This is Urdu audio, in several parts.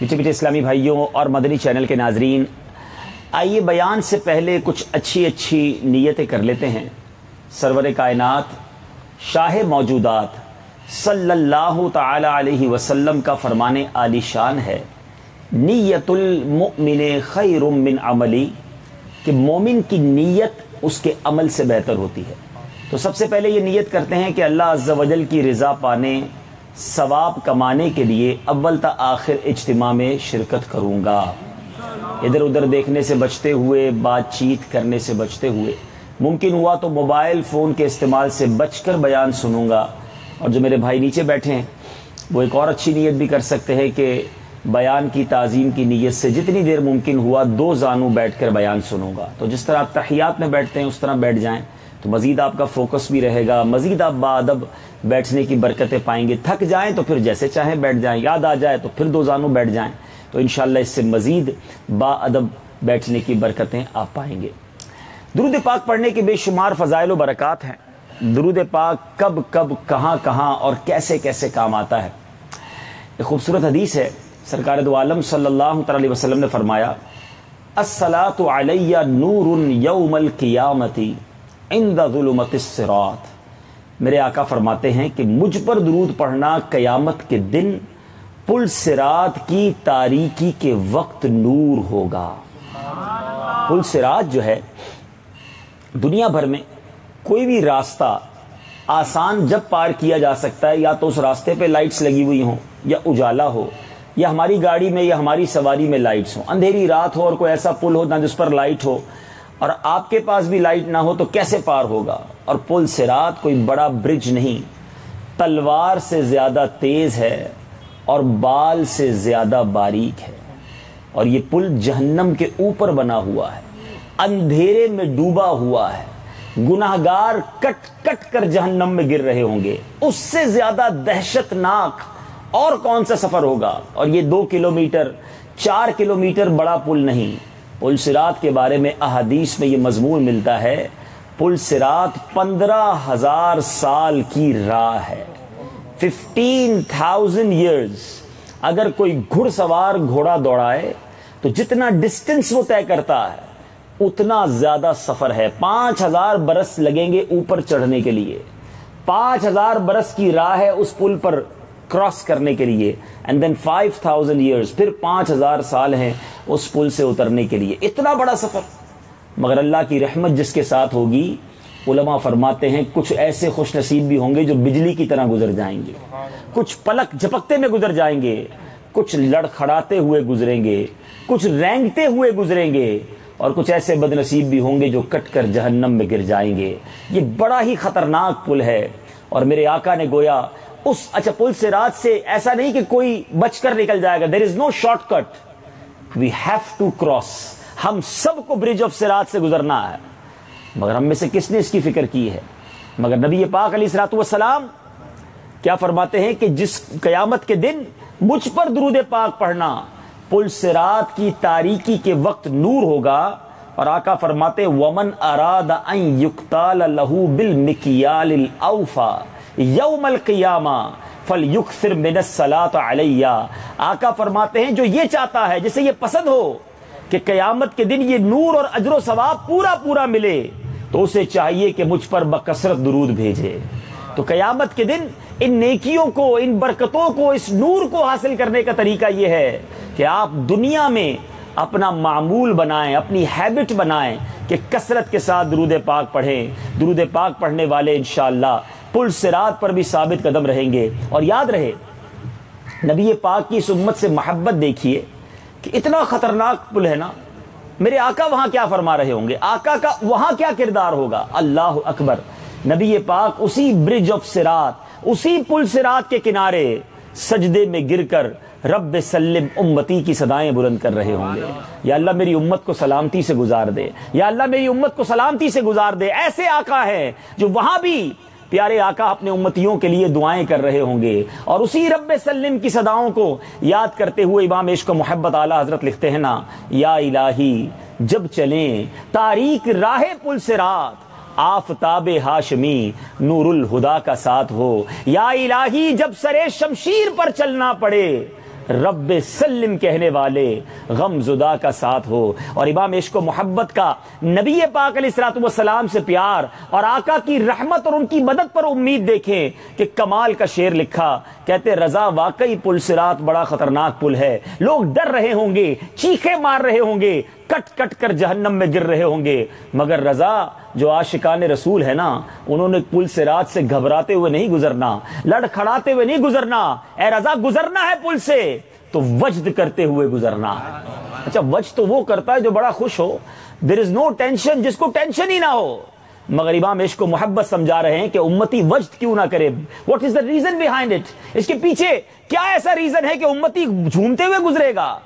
میٹھے میٹھے اسلامی بھائیوں اور مدنی چینل کے ناظرین، آئیے بیان سے پہلے کچھ اچھی اچھی نیتیں کر لیتے ہیں۔ سرور کائنات، شاہ موجودات، صلی اللہ تعالی علیہ وسلم کا فرمان عالی شان ہے۔ نیت المؤمن خیر من عملی، کہ مومن کی نیت اس کے عمل سے بہتر ہوتی ہے۔ تو سب سے پہلے یہ نیت کرتے ہیں کہ اللہ عز و جل کی رضا پانے ثواب کمانے کے لیے اول تا آخر اجتماع میں شرکت کروں گا۔ ادھر ادھر دیکھنے سے بچتے ہوئے، بات چیت کرنے سے بچتے ہوئے۔ ممکن ہوا تو موبائل فون کے استعمال سے بچ کر بیان سنوں گا۔ اور جو میرے بھائی نیچے بیٹھے ہیں، وہ ایک اور اچھی نیت بھی کر سکتے ہیں کہ بیان کی تعظیم کی نیت سے جتنی دیر ممکن ہوا دو زانو بیٹھ کر بیان سنوں گا۔ تو جس طرح آپ تحیات میں بیٹھتے ہیں، اس طرح بیٹھ جائیں۔ تو مزید آپ کا فوکس بھی رہے گا۔ مزید آپ با ادب بیٹھنے کی برکتیں پائیں گے۔ تھک جائیں تو پھر جیسے چاہیں بیٹھ جائیں۔ یاد آ جائے تو پھر دو زانو بیٹھ جائیں۔ تو انشاءاللہ اس سے مزید با ادب بیٹھنے کی برکتیں آپ پائیں گے۔ درود پاک پڑھنے کے بے شمار فضائل و برکات ہیں۔ درود پاک کب کب کہاں کہاں اور کیسے کیسے کام آتا ہے۔ ایک خوبصورت حدیث ہے۔ سرکار دو عالم صلی اللہ تعالی وسلم نے فرمایا السلاۃ علیہ نور یوم القیامتی۔ عند ظلمت الصراط۔ میرے آقا فرماتے ہیں کہ مجھ پر درود پڑھنا قیامت کے دن پل سرات کی تاریکی کے وقت نور ہوگا۔ پل سرات جو ہے، دنیا بھر میں کوئی بھی راستہ آسان جب پار کیا جا سکتا ہے، یا تو اس راستے پہ لائٹس لگی ہوئی ہوں، یا اجالا ہو، یا ہماری گاڑی میں یا ہماری سواری میں لائٹس ہوں۔ اندھیری رات ہو اور کوئی ایسا پل ہو نہ جس پر لائٹ ہو۔ اور آپ کے پاس بھی لائٹ نہ ہو تو کیسے پار ہوگا؟ اور پل سے رات کوئی بڑا برج نہیں۔ تلوار سے زیادہ تیز ہے اور بال سے زیادہ باریک ہے۔ اور یہ پل جہنم کے اوپر بنا ہوا ہے۔ اندھیرے میں ڈوبا ہوا ہے۔ گناہ گار کٹ کٹ کر جہنم میں گر رہے ہوں گے۔ اس سے زیادہ دہشت ناک اور کون سا سفر ہوگا؟ اور یہ دو کلومیٹر، چار کلومیٹر بڑا پل نہیں۔ پل سرات کے بارے میں احادیث میں یہ مضمون ملتا ہے پل سرات پندرہ ہزار سال کی راہ ہے۔ ففٹین تھاؤزینڈ ایئرز اگر کوئی گھڑ سوار گھوڑا دوڑائے، تو جتنا ڈسٹنس وہ طے کرتا ہے، اتنا زیادہ سفر ہے۔ پانچ ہزار برس لگیں گے اوپر چڑھنے کے لیے۔ پانچ ہزار برس کی راہ ہے اس پل پر۔ کراس کرنے کے لیے and then five thousand years پھر پانچ ہزار سال ہیں اس پل سے اترنے کے لیے. اتنا بڑا سفر. مگر اللہ کی رحمت جس کے ساتھ ہوگی، علماء فرماتے ہیں کچھ ایسے خوش نصیب بھی ہوں گے جو بجلی کی طرح گزر جائیں گے. کچھ پلک جھپکتے میں گزر جائیں گے. کچھ لڑکھڑاتے ہوئے گزریں گے. کچھ رینگتے ہوئے گزریں گے. اور کچھ ایسے بد نصیب بھی ہوں گے جو کٹ کر جہنم میں گر جائیں گے. یہ بڑا ہی خطرناک پل ہے. اور میرے آقا نے گویا اس اچھا پل سے رات سے ایسا نہیں کہ کوئی بچ کر نکل جائے گا۔ There is no shortcut we have to cross ہم سب کو برج آف سرات سے گزرنا ہے۔ مگر ہم میں سے کس نے اس کی فکر کی ہے؟ مگر نبی پاک علیہ سرات والسلام کیا فرماتے ہیں کہ جس قیامت کے دن مجھ پر درود پاک پڑھنا پل سرات کی تاریکی کے وقت نور ہوگا۔ اور آقا فرماتے ومن اراد ان یقتال لہو بالمکیال الاوفا یوم القیامہ فل یکثر من الصلاۃ علیہ۔ آقا فرماتے ہیں جو یہ چاہتا ہے، جسے یہ پسند ہو کہ قیامت کے دن یہ نور اور اجر و ثواب پورا پورا ملے، تو اسے چاہیے کہ مجھ پر بکثرت درود بھیجے۔ تو قیامت کے دن ان نیکیوں کو، ان برکتوں کو، اس نور کو حاصل کرنے کا طریقہ یہ ہے کہ آپ دنیا میں اپنا معمول بنائیں، اپنی ہیبٹ بنائیں کہ کثرت کے ساتھ درود پاک پڑھیں۔ درود پاک پڑھنے والے انشاءاللہ پل سرات پر بھی ثابت قدم رہیں گے۔ اور یاد رہے، نبی پاک کی اس امت سے محبت دیکھیے کہ اتنا خطرناک پل ہے نا۔ میرے آقا وہاں کیا فرما رہے ہوں گے؟ آقا کا وہاں کیا کردار ہوگا؟ اللہ اکبر۔ نبی پاک اسی برج آف سرات اسی پل سرات کے کنارے سجدے میں گر کر رب سلم امتی کی صدایں بلند کر رہے ہوں گے۔ یا اللہ میری امت کو سلامتی سے گزار دے۔ یا اللہ میری امت کو سلامتی سے گزار دے۔ ایسے آقا ہے جو وہاں بھی پیارے آقا، اپنے امتیوں کے لیے دعائیں کر رہے ہوں گے۔ اور اسی رب سلم کی صداؤں کو یاد کرتے ہوئے امام عشق محبت اعلی حضرت لکھتے ہیں نا، یا الہی، جب چلیں تاریخ راہ پل سے رات، آفتاب ہاشمی نور الہدا کا ساتھ ہو۔ یا الہی، جب سرے شمشیر پر چلنا پڑے رب سلم کہنے والے غم زدہ کا ساتھ ہو۔ اور امام عشق و محبت کا نبی پاک علیہ السلاۃ والسلام سے پیار اور آقا کی رحمت اور ان کی مدد پر امید دیکھیں کہ کمال کا شعر لکھا۔ کہتے رضا واقعی پل سرات بڑا خطرناک پل ہے۔ لوگ ڈر رہے ہوں گے چیخے مار رہے ہوں گے۔ کٹ کٹ کر جہنم میں گر رہے ہوں گے۔ مگر رضا، جو عاشقان رسول ہے نا، انہوں نے پل سے رات سے گھبراتے ہوئے نہیں گزرنا، لڑ کھڑاتے ہوئے نہیں گزرنا۔ اے رضا، گزرنا ہے پل سے۔ تو وجد کرتے ہوئے گزرنا اچھا وجد تو وہ کرتا ہے جو بڑا خوش ہو۔ دیر از نو ٹینشن جس کو ٹینشن ہی نہ ہو۔ مگر امام عشق کو محبت سمجھا رہے ہیں کہ امتی وجد کیوں نہ کرے۔ What is the reason behind it اس کے پیچھے کیا ایسا ریزن ہے کہ امتی جھومتے ہوئے گزرے گا؟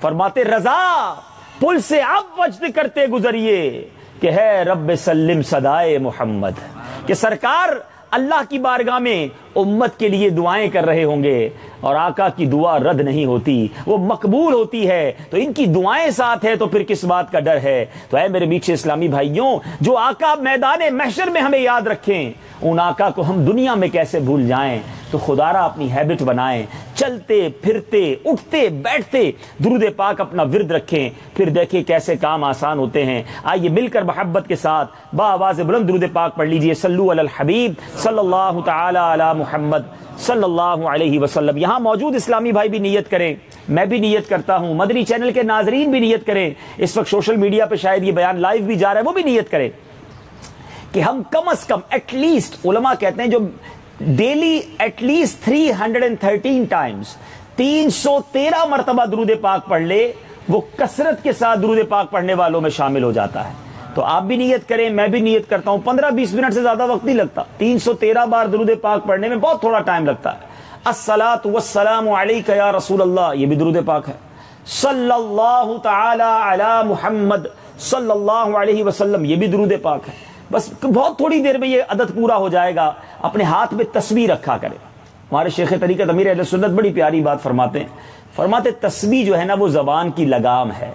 فرماتے، رضا پل سے اب وجد کرتے گزریے کہ ہے رب سلم صدائے محمد کہ سرکار اللہ کی بارگاہ میں امت کے لیے دعائیں کر رہے ہوں گے اور آقا کی دعا رد نہیں ہوتی، وہ مقبول ہوتی ہے۔ تو ان کی دعائیں ساتھ ہے تو پھر کس بات کا ڈر ہے؟ تو اے میرے میٹھے اسلامی بھائیوں، جو آقا میدان محشر میں ہمیں یاد رکھیں، ان آقا کو ہم دنیا میں کیسے بھول جائیں؟ تو خدا را اپنی ہیبٹ بنائیں، چلتے، پھرتے، اٹھتے، بیٹھتے، درود پاک اپنا ورد رکھیں۔ پھر دیکھیں کیسے کام آسان ہوتے ہیں۔ آئیے مل کر محبت کے ساتھ با آواز بلند درود پاک پڑھ لیجیے۔ صلو علی الحبیب، صلی اللہ تعالی علی محمد۔ محمد صلی اللہ علیہ وسلم۔ یہاں موجود اسلامی بھائی بھی نیت کریں۔ میں بھی نیت کرتا ہوں۔ مدنی چینل کے ناظرین بھی نیت کریں۔ اس وقت سوشل میڈیا پہ شاید یہ بیان لائیو بھی جا رہا ہے، وہ بھی نیت کریں۔ کہ ہم کم از کم ایٹ لیسٹ علماء کہتے ہیں جو daily at least three hundred and thirteen times تین سو تیرہ مرتبہ درود پاک پڑھ لے، وہ کثرت کے ساتھ درود پاک پڑھنے والوں میں شامل ہو جاتا ہے۔ تو آپ بھی نیت کریں، میں بھی نیت کرتا ہوں۔ پندرہ بیس منٹ سے زیادہ وقت نہیں لگتا۔ تین سو تیرہ بار درود پاک پڑھنے میں بہت تھوڑا ٹائم لگتا ہے۔ السلاۃ وسلام علیک یا رسول اللہ، یہ بھی درود پاک ہے۔ صلی اللہ تعالی علی محمد صلی اللہ علیہ وسلم، یہ بھی درود پاک ہے۔ بس بہت تھوڑی دیر میں یہ عدد پورا ہو جائے گا۔ اپنے ہاتھ میں تصویر رکھا کرے۔ ہمارے شیخ طریقہ امیر اہل سنت بڑی پیاری بات فرماتے ہیں۔ فرماتے تصویر جو ہے نا، وہ زبان کی لگام ہے۔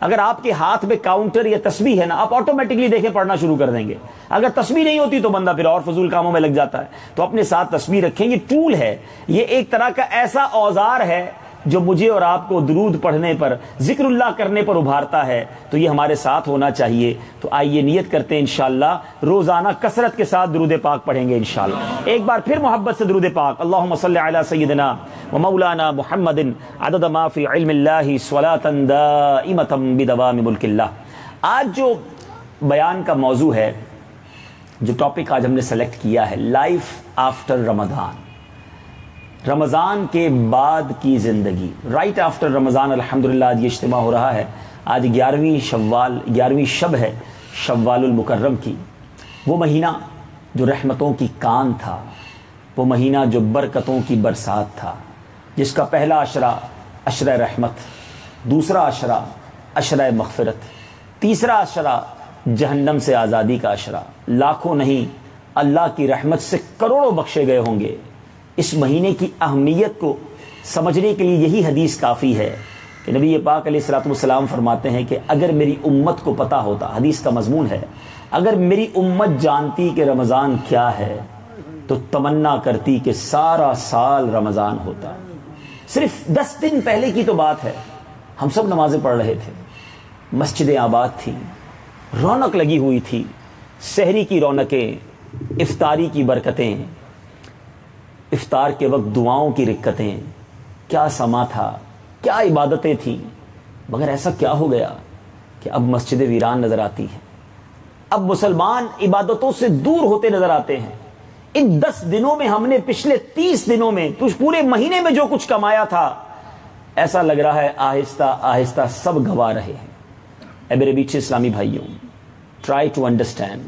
اگر آپ کے ہاتھ میں کاؤنٹر یا تصویر ہے نا، آپ آٹومیٹکلی دیکھیں، پڑھنا شروع کر دیں گے۔ اگر تصویر نہیں ہوتی تو بندہ پھر اور فضول کاموں میں لگ جاتا ہے۔ تو اپنے ساتھ تصویر رکھیں، یہ ٹول ہے۔ یہ ایک طرح کا ایسا اوزار ہے جو مجھے اور آپ کو درود پڑھنے پر، ذکر اللہ کرنے پر ابھارتا ہے، تو یہ ہمارے ساتھ ہونا چاہیے۔ تو آئیے نیت کرتے ہیں انشاءاللہ۔ روزانہ کثرت کے ساتھ درود پاک پڑھیں گے انشاءاللہ۔ ایک بار پھر محبت سے درود پاک۔ اللہم صلی علی سیدنا و مولانا محمد عدد ما فی علم اللہ صلاة دائمتا بدوام ملک اللہ۔ آج جو بیان کا موضوع ہے، جو ٹاپک آج ہم نے سلیکٹ کیا ہے، لائف آفٹر رمضان۔ رمضان کے بعد کی زندگی۔ رائٹ آفٹر رمضان، الحمدللہ، آج یہ اجتماع ہو رہا ہے۔ آج گیارہویں شوال، گیارہویں شب ہے شوال المکرم کی۔ وہ مہینہ جو رحمتوں کی کان تھا، وہ مہینہ جو برکتوں کی برسات تھا۔ جس کا پہلا اشرا اشرہ رحمت، دوسرا اشرا اشرہ مغفرت، تیسرا اشرا جہنم سے آزادی کا اشرا لاکھوں نہیں، اللہ کی رحمت سے کروڑوں بخشے گئے ہوں گے۔ اس مہینے کی اہمیت کو سمجھنے کے لیے یہی حدیث کافی ہے کہ نبی پاک علیہ السلاۃ والسلام فرماتے ہیں کہ اگر میری امت کو پتا ہوتا، حدیث کا مضمون ہے، اگر میری امت جانتی کہ رمضان کیا ہے، تو تمنا کرتی کہ سارا سال رمضان ہوتا۔ صرف دس دن پہلے کی تو بات ہے، ہم سب نمازیں پڑھ رہے تھے۔ مسجدیں آباد تھیں، رونق لگی ہوئی تھی سحری کی رونقیں، افطاری کی برکتیں افطار کے وقت دعاؤں کی رکتیں، کیا سما تھا، کیا عبادتیں تھیں، مگر ایسا کیا ہو گیا کہ اب مسجد ویران نظر آتی ہے۔ اب مسلمان عبادتوں سے دور ہوتے نظر آتے ہیں۔ ان دس دنوں میں ہم نے پچھلے تیس دنوں میں کچھ پورے مہینے میں جو کچھ کمایا تھا، ایسا لگ رہا ہے آہستہ آہستہ سب گوا رہے ہیں۔ اے میرے بیچے اسلامی بھائیوں ٹرائی ٹو انڈرسٹینڈ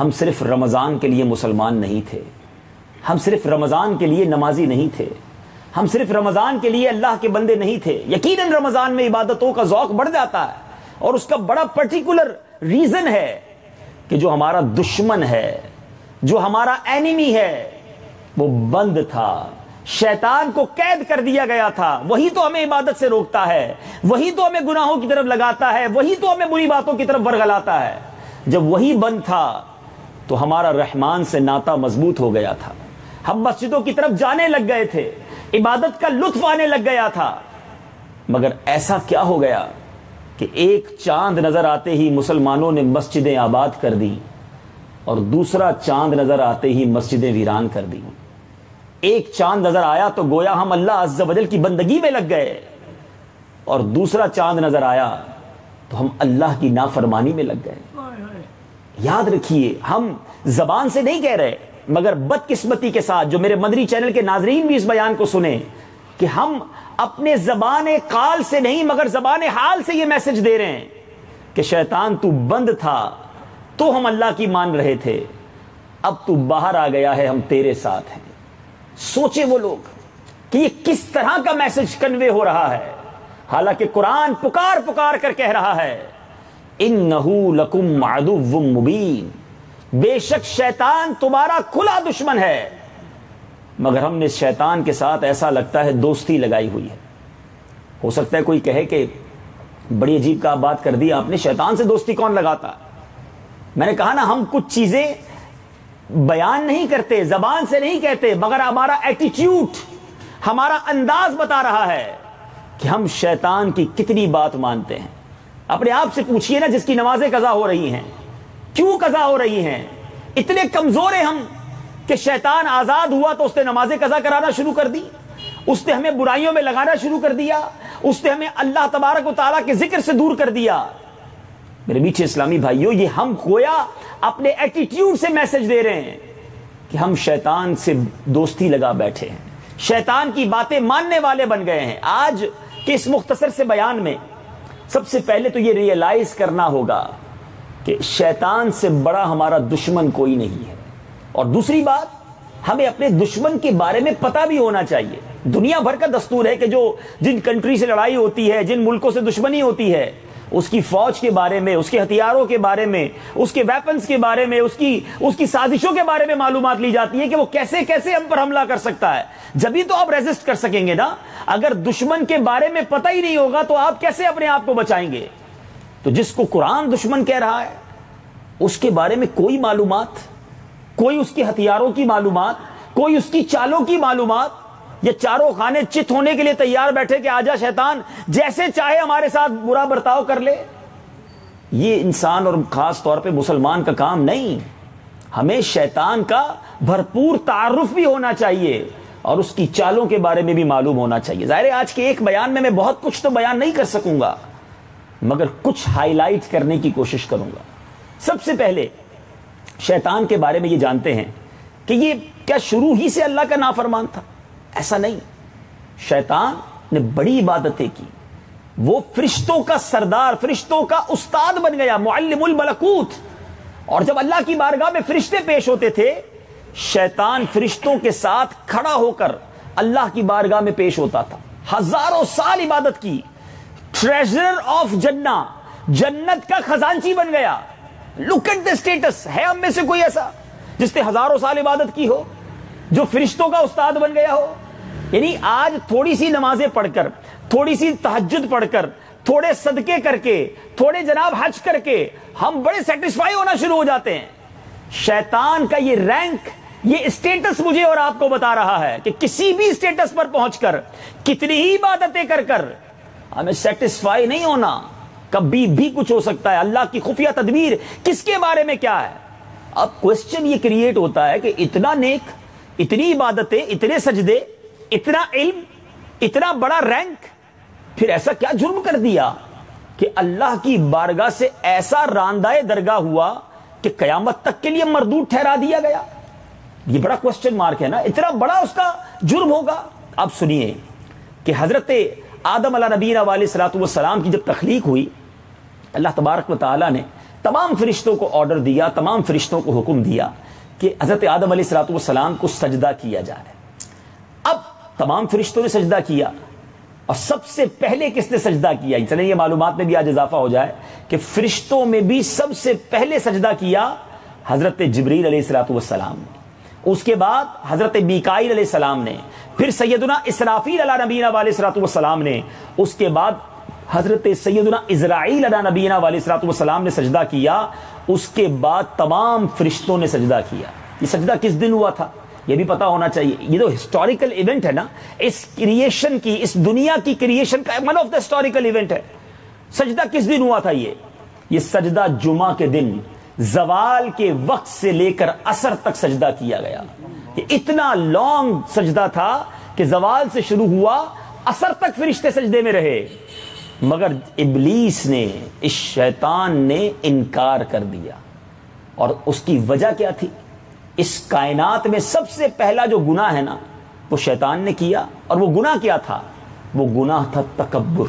ہم صرف رمضان کے لیے مسلمان نہیں تھے۔ ہم صرف رمضان کے لیے نمازی نہیں تھے۔ ہم صرف رمضان کے لیے اللہ کے بندے نہیں تھے۔ یقیناً رمضان میں عبادتوں کا ذوق بڑھ جاتا ہے اور اس کا بڑا پرٹیکولر ریزن ہے کہ جو ہمارا دشمن ہے، جو ہمارا اینیمی ہے، وہ بند تھا۔ شیطان کو قید کر دیا گیا تھا۔ وہی تو ہمیں عبادت سے روکتا ہے۔ وہی تو ہمیں گناہوں کی طرف لگاتا ہے۔ وہی تو ہمیں بری باتوں کی طرف ورگلاتا ہے۔ جب وہی بند تھا تو ہمارا رحمان سے ناتا مضبوط ہو گیا تھا۔ ہم مسجدوں کی طرف جانے لگ گئے تھے عبادت کا لطف آنے لگ گیا تھا۔ مگر ایسا کیا ہو گیا کہ ایک چاند نظر آتے ہی مسلمانوں نے مسجدیں آباد کر دی اور دوسرا چاند نظر آتے ہی مسجدیں ویران کر دی ایک چاند نظر آیا تو گویا ہم اللہ عز و جل کی بندگی میں لگ گئے۔ اور دوسرا چاند نظر آیا تو ہم اللہ کی نافرمانی میں لگ گئے۔ یاد رکھیے ہم زبان سے نہیں کہہ رہے۔ مگر بدقسمتی کے ساتھ جو میرے مدری چینل کے ناظرین بھی اس بیان کو سنیں کہ ہم اپنے زبان قال سے نہیں، مگر زبان حال سے یہ میسج دے رہے ہیں کہ شیطان تو بند تھا، تو ہم اللہ کی مان رہے تھے، اب تو باہر آ گیا ہے، ہم تیرے ساتھ ہیں۔ سوچے وہ لوگ کہ یہ کس طرح کا میسج کنوے ہو رہا ہے۔ حالانکہ قرآن پکار پکار کر کہہ رہا ہے ان لکم مبین۔ بے شک شیطان تمہارا کھلا دشمن ہے۔ مگر ہم نے شیطان کے ساتھ ایسا لگتا ہے دوستی لگائی ہوئی ہے۔ ہو سکتا ہے کوئی کہے کہ بڑی عجیب کا بات کر دی آپ نے، شیطان سے دوستی کون لگاتا؟ میں نے کہا نا، ہم کچھ چیزیں بیان نہیں کرتے، زبان سے نہیں کہتے، مگر ہمارا ایٹیٹیوڈ ہمارا انداز بتا رہا ہے کہ ہم شیطان کی کتنی بات مانتے ہیں۔ اپنے آپ سے پوچھئے نا، جس کی نمازیں قضا ہو رہی ہیں۔ کیوں قضا ہو رہی ہیں؟ اتنے کمزور ہیں ہم کہ شیطان آزاد ہوا تو اس نے نمازیں قضا کرانا شروع کر دی، اس نے ہمیں برائیوں میں لگانا شروع کر دیا، اس نے ہمیں اللہ تبارک و تعالیٰ کے ذکر سے دور کر دیا۔ میرے میٹھے اسلامی بھائیوں یہ ہم گویا اپنے ایٹیٹیوڈ سے میسج دے رہے ہیں کہ ہم شیطان سے دوستی لگا بیٹھے ہیں۔ شیطان کی باتیں ماننے والے بن گئے ہیں۔ آج کے اس مختصر سے بیان میں سب سے پہلے تو یہ ریئلائز کرنا ہوگا کہ شیطان سے بڑا ہمارا دشمن کوئی نہیں ہے۔ اور دوسری بات، ہمیں اپنے دشمن کے بارے میں پتا بھی ہونا چاہیے۔ دنیا بھر کا دستور ہے کہ جو جن کنٹری سے لڑائی ہوتی ہے، جن ملکوں سے دشمنی ہوتی ہے، اس کی فوج کے بارے میں، اس کے ہتھیاروں کے بارے میں، اس کے ویپنز کے بارے میں، اس کی اس کی سازشوں کے بارے میں معلومات لی جاتی ہے کہ وہ کیسے کیسے ہم پر حملہ کر سکتا ہے۔ جبھی تو آپ ریزسٹ کر سکیں گے نا۔ اگر دشمن کے بارے میں پتہ ہی نہیں ہوگا تو آپ کیسے اپنے آپ کو بچائیں گے؟ تو جس کو قرآن دشمن کہہ رہا ہے، اس کے بارے میں کوئی معلومات، کوئی اس کے ہتھیاروں کی معلومات، کوئی اس کی چالوں کی معلومات یہ چاروں خانے چت ہونے کے لیے تیار بیٹھے کہ آجا شیطان جیسے چاہے ہمارے ساتھ برا برتاؤ کر لے۔ یہ انسان اور خاص طور پہ مسلمان کا کام نہیں۔ ہمیں شیطان کا بھرپور تعارف بھی ہونا چاہیے اور اس کی چالوں کے بارے میں بھی معلوم ہونا چاہیے۔ ظاہر آج کے ایک بیان میں میں بہت کچھ تو بیان نہیں کر سکوں گا۔ مگر کچھ ہائی لائٹ کرنے کی کوشش کروں گا۔ سب سے پہلے شیطان کے بارے میں یہ جانتے ہیں کہ یہ کیا شروع ہی سے اللہ کا نافرمان تھا؟ ایسا نہیں۔ شیطان نے بڑی عبادتیں کی۔ وہ فرشتوں کا سردار، فرشتوں کا استاد بن گیا، معلم الملکوت۔ اور جب اللہ کی بارگاہ میں فرشتے پیش ہوتے تھے، شیطان فرشتوں کے ساتھ کھڑا ہو کر اللہ کی بارگاہ میں پیش ہوتا تھا۔ ہزاروں سال عبادت کی۔ ٹریجر آف جنہ جنت کا خزانچی بن گیا لک ایٹ دا اسٹیٹس ہے ہم میں سے کوئی ایسا جس نے ہزاروں سال عبادت کی ہو جو فرشتوں کا استاد بن گیا ہو. یعنی آج تھوڑی سی نمازیں پڑھ کر، تھوڑی سی تحجد پڑھ کر، تھوڑے صدقے کر کے، تھوڑے جناب حج کر کے ہم بڑے سیٹسفائی ہونا شروع ہو جاتے ہیں. شیطان کا یہ رینک یہ اسٹیٹس مجھے اور آپ کو بتا رہا ہے کہ کسی بھی اسٹیٹس پر پہنچ کر، کتنی ہی عبادتیں کر کر ہمیں سیٹسفائی نہیں ہونا۔ کبھی بھی کچھ ہو سکتا ہے۔ اللہ کی خفیہ تدبیر کس کے بارے میں کیا ہے؟ اب کوشچن یہ کریٹ ہوتا ہے کہ اتنا نیک، اتنی عبادتیں، اتنے سجدے، اتنا علم، اتنا بڑا رینک پھر ایسا کیا جرم کر دیا کہ اللہ کی بارگاہ سے ایسا راندائے درگاہ ہوا کہ قیامت تک کے لیے مردود ٹھہرا دیا گیا؟ یہ بڑا کوشچن مارک ہے نا۔ اتنا بڑا اس کا جرم ہوگا۔ اب سنیے کہ حضرت آدم علیہ نبی علیہ سلاۃ والسلام کی جب تخلیق ہوئی، اللہ تبارک و تعالیٰ نے تمام فرشتوں کو آرڈر دیا، تمام فرشتوں کو حکم دیا کہ حضرت آدم علیہ السلاۃ والسلام کو سجدہ کیا جائے۔ اب تمام فرشتوں نے سجدہ کیا اور سب سے پہلے کس نے سجدہ کیا؟ چلیں یہ معلومات میں بھی آج اضافہ ہو جائے کہ فرشتوں میں بھی سب سے پہلے سجدہ کیا حضرت جبریل علیہ السلاۃ والسلام نے۔ اس کے بعد حضرت بیکائل علیہ السلام نے، پھر سیدنا اسرافیل علیہ نبینا والے سلاۃ والسلام نے، اس کے بعد حضرت سیدنا اسرائیل علیہ نبینا والے سلاۃ والسلام نے سجدہ کیا، اس کے بعد تمام فرشتوں نے سجدہ کیا۔ یہ سجدہ کس دن ہوا تھا؟ یہ بھی پتا ہونا چاہیے۔ یہ تو ہسٹوریکل ایونٹ ہے نا، اس کریشن کی، اس دنیا کی کریشن کا one of the historical event ہے۔ سجدہ کس دن ہوا تھا یہ؟ یہ سجدہ جمعہ کے دن۔ زوال کے وقت سے لے کر اثر تک سجدہ کیا گیا یہ اتنا لانگ سجدہ تھا کہ زوال سے شروع ہوا اثر تک فرشتے سجدے میں رہے۔ مگر ابلیس نے، اس شیطان نے انکار کر دیا۔ اور اس کی وجہ کیا تھی؟ اس کائنات میں سب سے پہلا جو گناہ ہے نا، وہ شیطان نے کیا۔ اور وہ گناہ کیا تھا؟ وہ گناہ تھا تکبر۔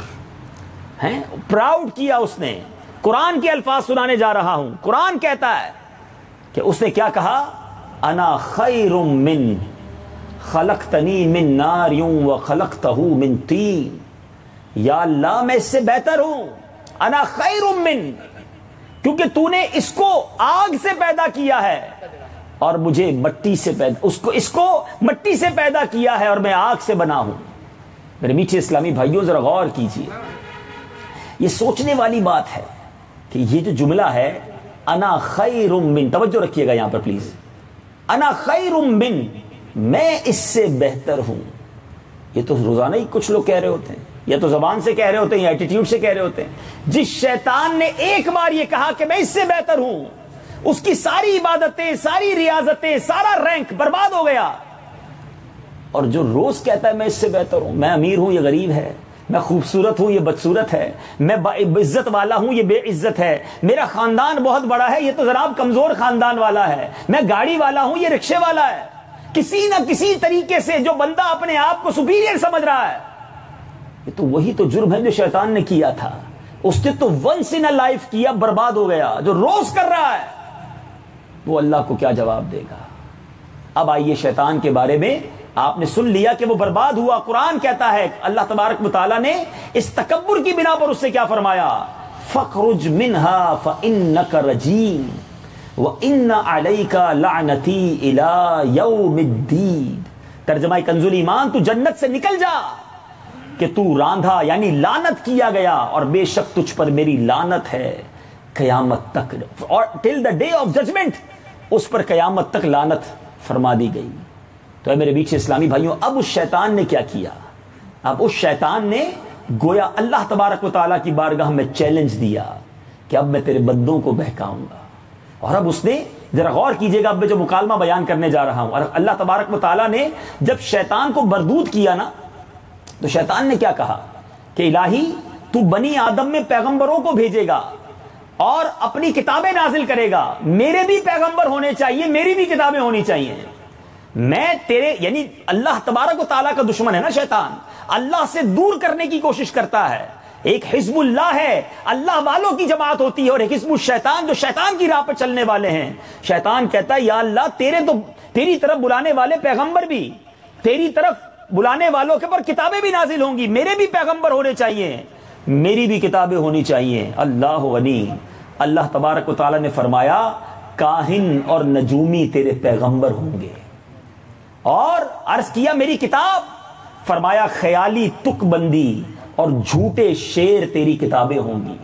ہیں؟ پراؤڈ کیا اس نے۔ قرآن کے الفاظ سنانے جا رہا ہوں۔ قرآن کہتا ہے کہ اس نے کیا کہا؟ انا خیر من، خلقتنی من ناریوں و خلقتہ من تین۔ یا اللہ، میں اس سے بہتر ہوں۔ انا خیر من، کیونکہ تو نے اس کو آگ سے پیدا کیا ہے اور مجھے مٹی سے پیدا، اس کو اس کو مٹی سے پیدا کیا ہے اور میں آگ سے بنا ہوں۔ میرے میٹھے اسلامی بھائیوں، ذرا غور کیجیے یہ سوچنے والی بات ہے۔ کہ یہ جو جملہ ہے، انا خیر من، توجہ رکھیے گا یہاں پر پلیز۔ انا خیر من، میں اس سے بہتر ہوں۔ یہ تو روزانہ ہی کچھ لوگ کہہ رہے ہوتے ہیں، یا تو زبان سے کہہ رہے ہوتے ہیں، یا ایٹیٹیوڈ سے کہہ رہے ہوتے ہیں۔ جس شیطان نے ایک بار یہ کہا کہ میں اس سے بہتر ہوں، اس کی ساری عبادتیں، ساری ریاضتیں، سارا رینک برباد ہو گیا۔ اور جو روز کہتا ہے میں اس سے بہتر ہوں، میں امیر ہوں، یہ غریب ہے میں خوبصورت ہوں، یہ بدصورت ہے۔ میں عزت والا ہوں، یہ بے عزت ہے۔ میرا خاندان بہت بڑا ہے، یہ تو ذرا کمزور خاندان والا ہے۔ میں گاڑی والا ہوں، یہ رکشے والا ہے۔ کسی نہ کسی طریقے سے جو بندہ اپنے آپ کو سپیریئر سمجھ رہا ہے، یہ تو وہی تو جرم ہے جو شیطان نے کیا تھا۔ اس نے تو ونس ان لائف کیا، برباد ہو گیا۔ جو روز کر رہا ہے، وہ اللہ کو کیا جواب دے گا؟ اب آئیے شیطان کے بارے میں۔ آپ نے سن لیا کہ وہ برباد ہوا۔ قرآن کہتا ہے، اللہ تبارک مطالعہ نے اس تکبر کی بنا پر اس سے کیا فرمایا؟ فخرج منہا فانک رجیم وان علیک لعنتی الى یوم ترجمہ کنزول ایمان، تو جنت سے نکل جا کہ تو راندھا یعنی لانت کیا گیا۔ اور بے شک تجھ پر میری لانت ہے قیامت تک۔ اور till the day of judgement اس پر قیامت تک لانت فرما دی گئی۔ تو اے میرے بیچ اسلامی بھائیوں، اب اس شیطان نے کیا کیا؟ اب اس شیطان نے گویا اللہ تبارک و تعالیٰ کی بارگاہ میں چیلنج دیا کہ اب میں تیرے بندوں کو بہکاؤں گا۔ اور اب اس نے، ذرا غور کیجیے گا، اب میں جو مکالمہ بیان کرنے جا رہا ہوں، اور اللہ تبارک و تعالیٰ نے جب شیطان کو بردود کیا نا، تو شیطان نے کیا کہا کہ الہی، تو بنی آدم میں پیغمبروں کو بھیجے گا اور اپنی کتابیں نازل کرے گا۔ میرے بھی پیغمبر ہونے چاہیے، میری بھی کتابیں ہونی چاہیے۔ میں تیرے یعنی اللہ تبارک و تعالیٰ کا دشمن ہے نا شیطان؟ اللہ سے دور کرنے کی کوشش کرتا ہے۔ ایک حزب اللہ ہے۔ اللہ والوں کی جماعت ہوتی ہے اور ایک حزب الشیطان جو شیطان کی راہ پر چلنے والے ہیں۔ شیطان کہتا ہے، یا اللہ، تیرے تو، تیری طرف بلانے والے پیغمبر بھی، تیری طرف بلانے والوں کے پر کتابیں بھی نازل ہوں گی۔ میرے بھی پیغمبر ہونے چاہیے۔ میری بھی کتابیں ہونی چاہیے۔ اللہ غنی۔ اللہ تبارک و تعالی نے فرمایا، کاہن اور نجومی تیرے پیغمبر ہوں گے۔ اور عرض کیا میری کتاب، فرمایا خیالی تک بندی اور جھوٹے شیر تیری کتابیں ہوں گی۔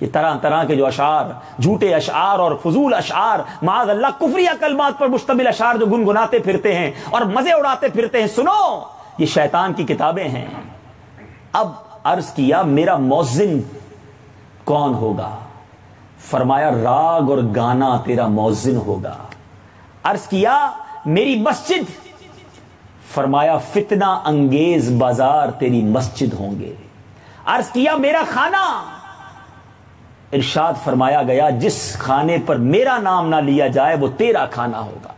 یہ طرح طرح کے جو اشعار، جھوٹے اشعار اور فضول اشعار، معاذ اللہ کفری کلمات پر مشتمل اشعار جو گنگناتے پھرتے ہیں اور مزے اڑاتے پھرتے ہیں، سنو، یہ شیطان کی کتابیں ہیں۔ اب عرض کیا میرا موزن کون ہوگا؟ فرمایا راگ اور گانا تیرا موزن ہوگا۔ عرض کیا میری مسجد فرمایا، فتنہ انگیز بازار تیری مسجد ہوں گے۔ عرض کیا، میرا کھانا ارشاد فرمایا گیا، جس کھانے پر میرا نام نہ لیا جائے، وہ تیرا کھانا ہوگا۔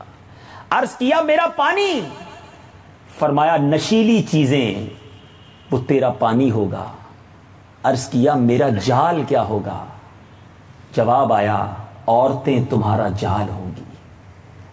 عرض کیا، میرا پانی؟ فرمایا، نشیلی چیزیں، وہ تیرا پانی ہوگا۔ عرض کیا، میرا جال کیا ہوگا؟ جواب آیا، عورتیں تمہارا جال ہوں گی۔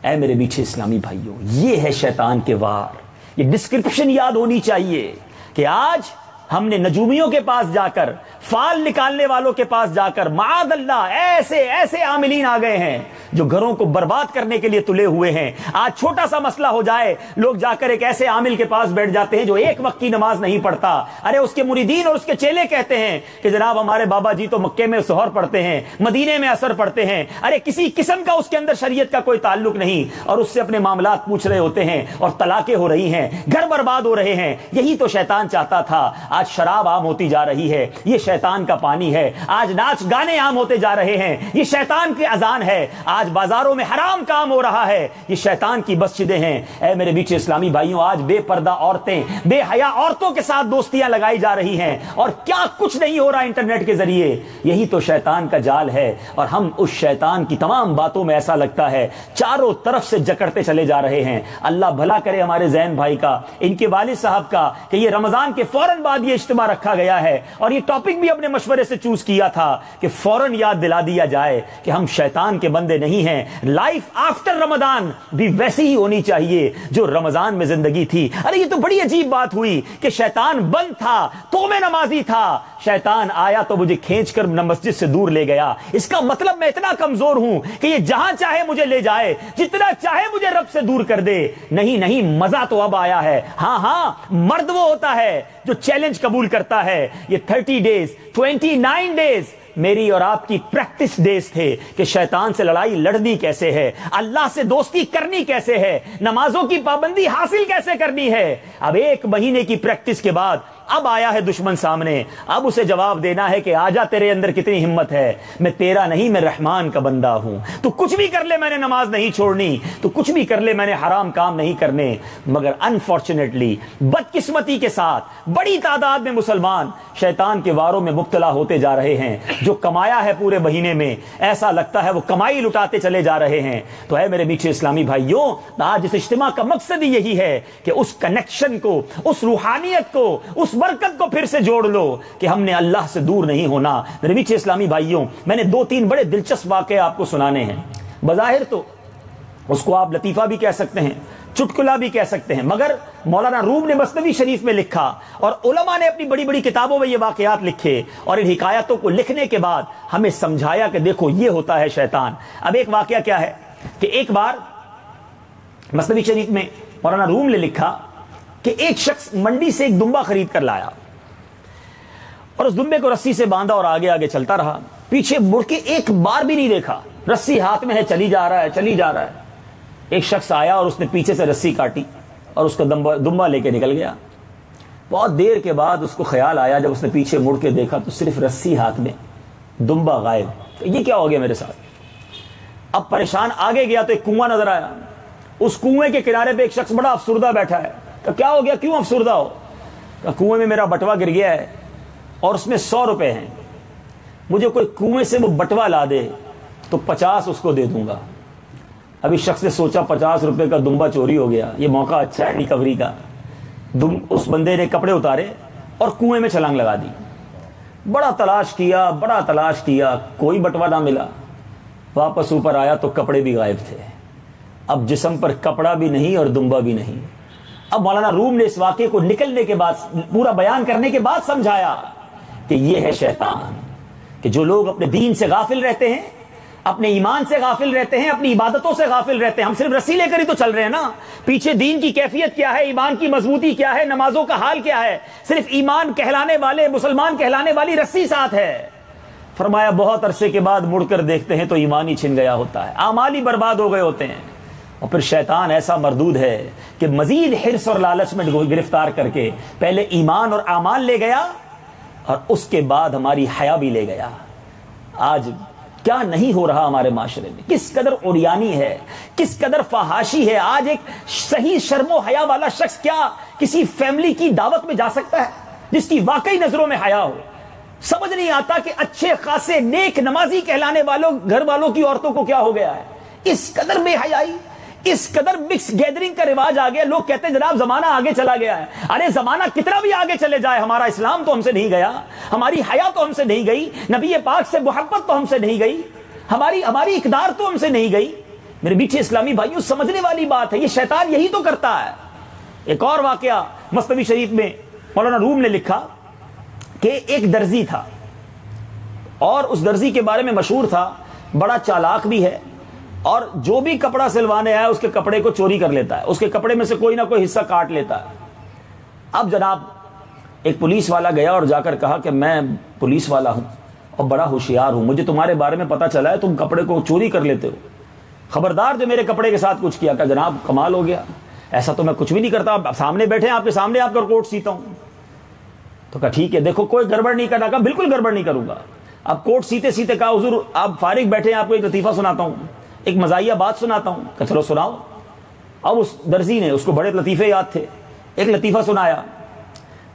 اے میرے میٹھے اسلامی بھائیوں یہ ہے شیطان کے وار۔ یہ ڈسکرپشن یاد ہونی چاہیے کہ آج ہم نے نجومیوں کے پاس جا کر فال نکالنے والوں کے پاس جا کر معاد اللہ، ایسے ایسے عاملین آ گئے ہیں جو گھروں کو برباد کرنے کے لیے تلے ہوئے ہیں۔ آج چھوٹا سا مسئلہ ہو جائے، لوگ جا کر ایک ایسے عامل کے پاس بیٹھ جاتے ہیں جو ایک وقت کی نماز نہیں پڑھتا۔ ارے، اس کے مریدین اور اس کے چیلے کہتے ہیں کہ جناب ہمارے بابا جی تو مکے میں سہر پڑھتے ہیں، مدینے میں اثر پڑھتے ہیں۔ ارے، کسی قسم کا اس کے اندر شریعت کا کوئی تعلق نہیں۔ اور اس سے اپنے معاملات پوچھ رہے ہوتے ہیں اور طلاقیں ہو رہی ہیں، گھر برباد ہو رہے ہیں۔ یہی تو شیطان چاہتا تھا۔ آج شراب عام ہوتی جا رہی ہے۔ یہ شیطان کا پانی ہے۔ آج ناچ گانے عام ہوتے جا رہے ہیں۔ یہ شیطان کی اذان ہے۔ آج بازاروں میں حرام کام ہو رہا ہے۔ یہ شیطان کی مسجدیں ہیں۔ اے میرے بیچ اسلامی بھائیوں، آج بے پردہ عورتیں، بے حیا عورتوں کے ساتھ دوستیاں لگائی جا رہی ہیں۔ اور کیا کچھ نہیں ہو رہا انٹرنیٹ کے ذریعے۔ یہی تو شیطان کا جال ہے۔ اور ہم اس شیطان کی تمام باتوں میں ایسا لگتا ہے۔ چاروں طرف سے جکڑتے چلے جا رہے ہیں۔ اللہ بھلا کرے ہمارے زین بھائی کا، ان کے والد صاحب کا، کہ یہ رمضان کے فوراً بعد یہ اجتماع رکھا گیا ہے۔ اور یہ ٹاپک بھی اپنے مشورے سے چوز کیا تھا کہ فوراً یاد دلا دیا جائے کہ ہم شیطان کے بندے نہیں ہیں۔ لائف آفٹر رمضان بھی ویسی ہی ہونی چاہیے جو رمضان میں زندگی تھی۔ ارے، یہ تو بڑی عجیب بات ہوئی کہ شیطان بند تھا تو میں نمازی تھا۔ شیطان آیا تو مجھے کھینچ کر مسجد سے دور لے گیا۔ اس کا مطلب میں اتنا کمزور ہوں کہ یہ جہاں چاہے مجھے لے جائے، جتنا چاہے مجھے رب سے دور کر دے۔ نہیں نہیں، مزہ تو اب آیا ہے۔ ہاں ہاں مرد وہ ہوتا ہے جو چیلنج قبول کرتا ہے۔ یہ thirty days twenty nine days میری اور آپ کی پریکٹس ڈیز تھے کہ شیطان سے لڑائی لڑنی کیسے ہے؟ اللہ سے دوستی کرنی کیسے ہے؟ نمازوں کی پابندی حاصل کیسے کرنی ہے؟ اب ایک مہینے کی پریکٹس کے بعد اب آیا ہے دشمن سامنے۔ اب اسے جواب دینا ہے کہ آجا تیرے اندر کتنی ہمت ہے۔ میں تیرا نہیں، میں رحمان کا بندہ ہوں۔ تو کچھ بھی کر لے، میں نے نماز نہیں چھوڑنی۔ تو کچھ بھی کر لے، میں نے حرام کام نہیں کرنے۔ مگر انفارچونیٹلی بدقسمتی کے ساتھ بڑی تعداد میں مسلمان شیطان کے واروں میں مبتلا ہوتے جا رہے ہیں۔ جو کمایا ہے پورے مہینے میں، ایسا لگتا ہے وہ کمائی لٹاتے چلے جا رہے ہیں۔ تو ہے میرے میٹھے اسلامی بھائیوں، آج اس اجتماع کا مقصد ہی یہی ہے کہ اس کنیکشن کو، اس روحانیت کو، اس برکت کو پھر سے جوڑ لو کہ ہم نے اللہ سے دور نہیں ہونا۔ میرے میٹھے اسلامی بھائیوں، میں نے دو تین بڑے دلچسپ واقعے آپ کو سنانے ہیں۔ بظاہر تو اس کو آپ لطیفہ بھی کہہ سکتے ہیں چٹکلا بھی کہہ سکتے ہیں، مگر مولانا روم نے مصنوی شریف میں لکھا اور علماء نے اپنی بڑی بڑی کتابوں میں یہ واقعات لکھے اور ان حکایتوں کو لکھنے کے بعد ہمیں سمجھایا کہ دیکھو یہ ہوتا ہے شیطان۔ اب ایک واقعہ کیا ہے کہ ایک بار مصنوی شریف میں مولانا روم نے لکھا کہ ایک شخص منڈی سے ایک دمبا خرید کر لایا اور اس دمبے کو رسی سے باندھا اور آگے آگے چلتا رہا۔ پیچھے مڑ کے ایک بار بھی نہیں دیکھا۔ رسی ہاتھ میں ہے، چلی جا رہا ہے، چلی جا رہا ہے۔ ایک شخص آیا اور اس نے پیچھے سے رسی کاٹی اور اس کا دمبا لے کے نکل گیا۔ بہت دیر کے بعد اس کو خیال آیا، جب اس نے پیچھے مڑ کے دیکھا تو صرف رسی ہاتھ میں دمبا غائب۔ یہ کیا ہو گیا میرے ساتھ؟ اب پریشان آگے گیا تو ایک کنواں نظر آیا۔ اس کنویں کے کنارے پہ ایک شخص بڑا افسردہ بیٹھا ہے۔ کہ کیا ہو گیا؟ کیوں افسردہ ہو؟ کہ کنویں میں میرا بٹوا گر گیا ہے اور اس میں سو روپے ہیں۔ مجھے کوئی کنویں سے وہ بٹوا لا دے تو پچاس اس کو دے دوں گا۔ ابھی شخص نے سوچا پچاس روپے کا دمبا چوری ہو گیا۔ یہ موقع اچھا ہے ریکوری کا۔ دم، اس بندے نے کپڑے اتارے اور کنویں میں چھلانگ لگا دی۔ بڑا تلاش کیا، بڑا تلاش کیا، کوئی بٹوا نہ ملا۔ واپس اوپر آیا تو کپڑے بھی غائب تھے۔ اب جسم پر کپڑا بھی نہیں اور دمبا بھی نہیں۔ اب مولانا روم نے اس واقعے کو نکلنے کے بعد، پورا بیان کرنے کے بعد سمجھایا کہ یہ ہے شیطان، کہ جو لوگ اپنے دین سے غافل رہتے ہیں، اپنے ایمان سے غافل رہتے ہیں، اپنی عبادتوں سے غافل رہتے ہیں، ہم صرف رسی لے کر ہی تو چل رہے ہیں نا۔ پیچھے دین کی کیفیت کیا ہے، ایمان کی مضبوطی کیا ہے، نمازوں کا حال کیا ہے۔ صرف ایمان کہلانے والے، مسلمان کہلانے والی رسی ساتھ ہے۔ فرمایا، بہت عرصے کے بعد مڑ کر دیکھتے ہیں تو ایمان ہی چھن گیا ہوتا ہے۔ امال ہی برباد ہو گئے ہوتے ہیں۔ اور پھر شیطان ایسا مردود ہے کہ مزید حرص اور لالچ میں گرفتار کر کے پہلے ایمان اور اعمال لے گیا اور اس کے بعد ہماری حیا بھی لے گیا۔ آج کیا نہیں ہو رہا ہمارے معاشرے میں؟ کس قدر اوریانی ہے، کس قدر فحاشی ہے، آج ایک صحیح شرم و حیا والا شخص کیا کسی فیملی کی دعوت میں جا سکتا ہے جس کی واقعی نظروں میں حیا ہو؟ سمجھ نہیں آتا کہ اچھے خاصے نیک نمازی کہلانے والوں، گھر والوں کی عورتوں کو کیا ہو گیا ہے؟ اس قدر بے حیائی اس قدر مکس گیدرنگ کا رواج آ گیا لوگ کہتے ہیں جناب زمانہ آگے چلا گیا ہے۔ ارے زمانہ کتنا بھی آگے چلے جائے، ہمارا اسلام تو ہم سے نہیں گیا، ہماری حیا تو ہم سے نہیں گئی، نبی پاک سے محبت تو ہم سے نہیں گئی، ہماری ہماری اقدار تو ہم سے نہیں گئی۔ میرے بیٹھے اسلامی بھائیوں سمجھنے والی بات ہے، یہ شیطان یہی تو کرتا ہے۔ ایک اور واقعہ مستوی شریف میں مولانا روم نے لکھا کہ ایک درزی تھا اور اس درزی کے بارے میں مشہور تھا، بڑا چالاک بھی ہے۔ اور جو بھی کپڑا سلوانے آیا اس کے کپڑے کو چوری کر لیتا ہے۔ اس کے کپڑے میں سے کوئی نہ کوئی حصہ کاٹ لیتا ہے۔ اب جناب، ایک پولیس والا گیا اور جا کر کہا کہ میں پولیس والا ہوں اور بڑا ہوشیار ہوں۔ مجھے تمہارے بارے میں پتا چلا ہے، تم کپڑے کو چوری کر لیتے ہو۔ خبردار جو میرے کپڑے کے ساتھ کچھ کیا کہ جناب، کمال ہو گیا۔ ایسا تو میں کچھ بھی نہیں کرتا سامنے بیٹھے آپ کے سامنے آپ کا کوٹ سیتا ہوں۔ تو کہا، ٹھیک ہے، دیکھو، کوئی گڑبڑ نہیں کرنا، کہا، بالکل گڑبڑ نہیں کروں گا۔ اب کوٹ سیتے سیتے کہا، حضور، آپ فارغ بیٹھے ہیں، آپ کو ایک لطیفہ سناتا ہوں۔ ایک مزاحیہ بات سناتا ہوں کہ چلو سناؤ۔ اب اس درزی نے، اس کو بڑے لطیفے یاد تھے۔ ایک لطیفہ سنایا۔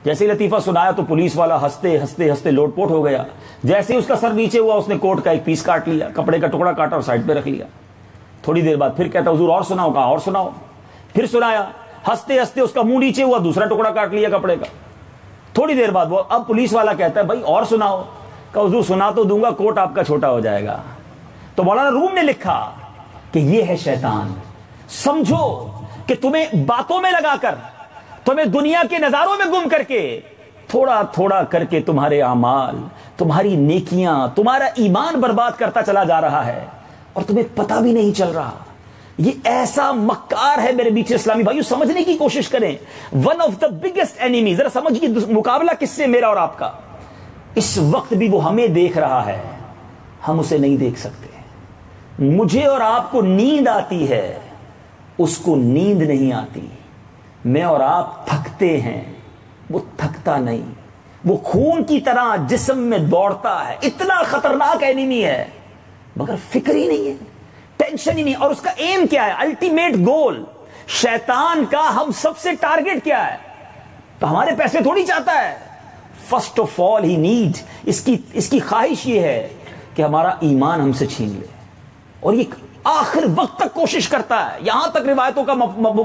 جیسے ہی لطیفہ سنایا تو پولیس والا ہنستے ہنستے ہنستے لوٹ پوٹ ہو گیا۔ جیسے ہی اس کا سر نیچے ہوا، اس نے کوٹ کا ایک پیس کاٹ لیا، کپڑے کا ٹکڑا کاٹا اور سائڈ پہ رکھ لیا۔ تھوڑی دیر بعد پھر کہتا، حضور اور سناؤ، کہا اور سناؤ۔ پھر سنایا، ہنستے ہنستے اس کا منہ نیچے ہوا، دوسرا ٹکڑا کاٹ لیا کپڑے کا۔ تھوڑی دیر بعد وہ، اب پولیس والا کہتا ہے، بھائی اور سناؤ۔ کہ حضور سنا تو دوں گا، کوٹ آپ کا چھوٹا ہو جائے گا۔ تو مولانا روم نے لکھا کہ یہ ہے شیطان۔ سمجھو کہ تمہیں باتوں میں لگا کر، تمہیں دنیا کے نظاروں میں گم کر کے، تھوڑا تھوڑا کر کے تمہارے اعمال، تمہاری نیکیاں، تمہارا ایمان برباد کرتا چلا جا رہا ہے۔ اور تمہیں پتا بھی نہیں چل رہا۔ یہ ایسا مکار ہے میرے بیچ اسلامی بھائیو، سمجھنے کی کوشش کریں۔ One of the biggest enemy ذرا سمجھیے مقابلہ کس سے، میرا اور آپ کا۔ اس وقت بھی وہ ہمیں دیکھ رہا ہے۔ ہم اسے نہیں دیکھ سکتے۔ مجھے اور آپ کو نیند آتی ہے، اس کو نیند نہیں آتی۔ میں اور آپ تھکتے ہیں، وہ تھکتا نہیں۔ وہ خون کی طرح جسم میں دوڑتا ہے۔ اتنا خطرناک اینیمی ہے، مگر فکر ہی نہیں ہے ٹینشن ہی نہیں۔ اور اس کا ایم کیا ہے؟ الٹیمیٹ گول شیطان کا ہم سب سے ٹارگٹ کیا ہے؟ تو ہمارے پیسے تھوڑی چاہتا ہے۔ First of all he need اس کی اس کی خواہش یہ ہے کہ ہمارا ایمان ہم سے چھین لے۔ اور یہ آخر وقت تک کوشش کرتا ہے۔ یہاں تک روایتوں کا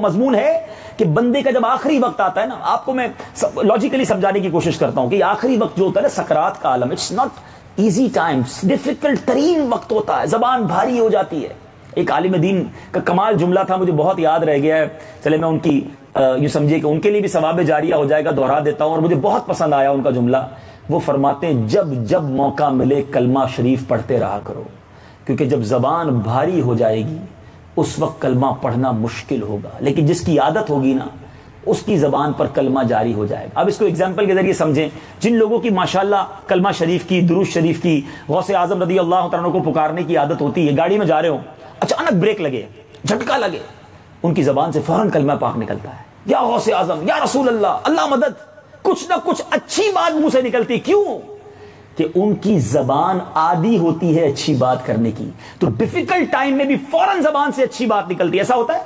مضمون ہے کہ بندے کا جب آخری وقت آتا ہے نا، آپ کو میں لاجیکلی سمجھانے کی کوشش کرتا ہوں کہ آخری وقت جو ہوتا ہے نا، سکرات کا عالم it's not easy time difficult ترین وقت ہوتا ہے، زبان بھاری ہو جاتی ہے۔ ایک عالم دین کا کمال جملہ تھا، مجھے بہت یاد رہ گیا ہے۔ چلے میں ان کی یوں سمجھے کہ ان کے لیے بھی ثواب جاریہ ہو جائے گا دوہرا دیتا ہوں۔ اور مجھے بہت پسند آیا ان کا جملہ۔ وہ فرماتے ہیں، جب جب موقع ملے، کلمہ شریف پڑھتے رہا کرو۔ کیونکہ جب زبان بھاری ہو جائے گی، اس وقت کلمہ پڑھنا مشکل ہوگا۔ لیکن جس کی عادت ہوگی نا، اس کی زبان پر کلمہ جاری ہو جائے گا۔ اب اس کو ایگزامپل کے ذریعے سمجھیں۔ جن لوگوں کی ماشاءاللہ کلمہ شریف کی دروش شریف کی، غوث اعظم رضی اللہ تعالیٰ کو پکارنے کی عادت ہوتی ہے، گاڑی میں جا رہے ہوں، اچانک بریک لگے، جھٹکا لگے، ان کی زبان سے فوراً کلمہ پاک نکلتا ہے۔ یا غوث اعظم، یا رسول اللہ اللہ مدد، کچھ نہ کچھ اچھی بات منہ سے نکلتی، کیوں؟ کہ ان کی زبان عادی ہوتی ہے اچھی بات کرنے کی۔ تو ڈیفیکلٹ ٹائم میں بھی فوراً زبان سے اچھی بات نکلتی ہے۔ ایسا ہوتا ہے؟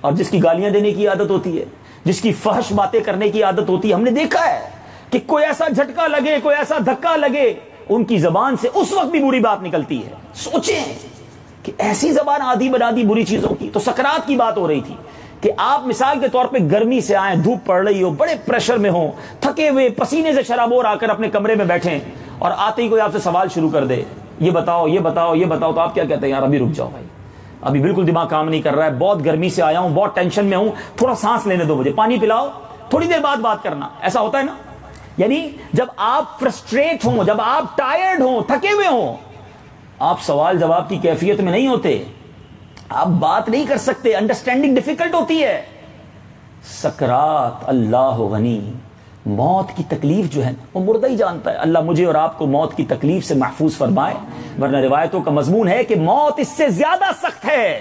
اور جس کی گالیاں دینے کی عادت ہوتی ہے، جس کی فحش باتیں کرنے کی عادت ہوتی ہے، ہم نے دیکھا ہے کہ کوئی ایسا جھٹکا لگے، کوئی ایسا دھکا لگے، ان کی زبان سے اس وقت بھی بری بات نکلتی ہے۔ سوچیں کہ ایسی زبان آدھی بنا دی بری چیزوں کی، تو سکرات کی بات ہو رہی تھی کہ آپ مثال کے طور پہ گرمی سے آئیں، دھوپ پڑ رہی ہو، بڑے پریشر میں ہوں، تھکے ہوئے، پسینے سے شرابور آ کر اپنے کمرے میں بیٹھیں اور آتے ہی کوئی آپ سے سوال شروع کر دے، یہ بتاؤ یہ بتاؤ یہ بتاؤ، تو آپ کیا کہتے ہیں؟ یار ابھی رک جاؤ بھائی۔ ابھی بالکل دماغ کام نہیں کر رہا ہے، بہت گرمی سے آیا ہوں، بہت ٹینشن میں ہوں، تھوڑا سانس لینے دو مجھے، پانی پلاؤ، تھوڑی دیر بعد بات کرنا۔ ایسا ہوتا ہے نا؟ یعنی جب آپ فرسٹریٹ ہوں، جب آپ ٹائرڈ ہوں، تھکے ہوئے ہوں، آپ سوال جواب کی کیفیت میں نہیں ہوتے۔ آپ بات نہیں کر سکتے انڈرسٹینڈنگ ڈیفیکلٹ ہوتی ہے۔ سکرات اللہ غنی۔ موت کی تکلیف جو ہے، وہ مردہ ہی جانتا ہے۔ اللہ مجھے اور آپ کو موت کی تکلیف سے محفوظ فرمائے۔ ورنہ روایتوں کا مضمون ہے کہ موت اس سے زیادہ سخت ہے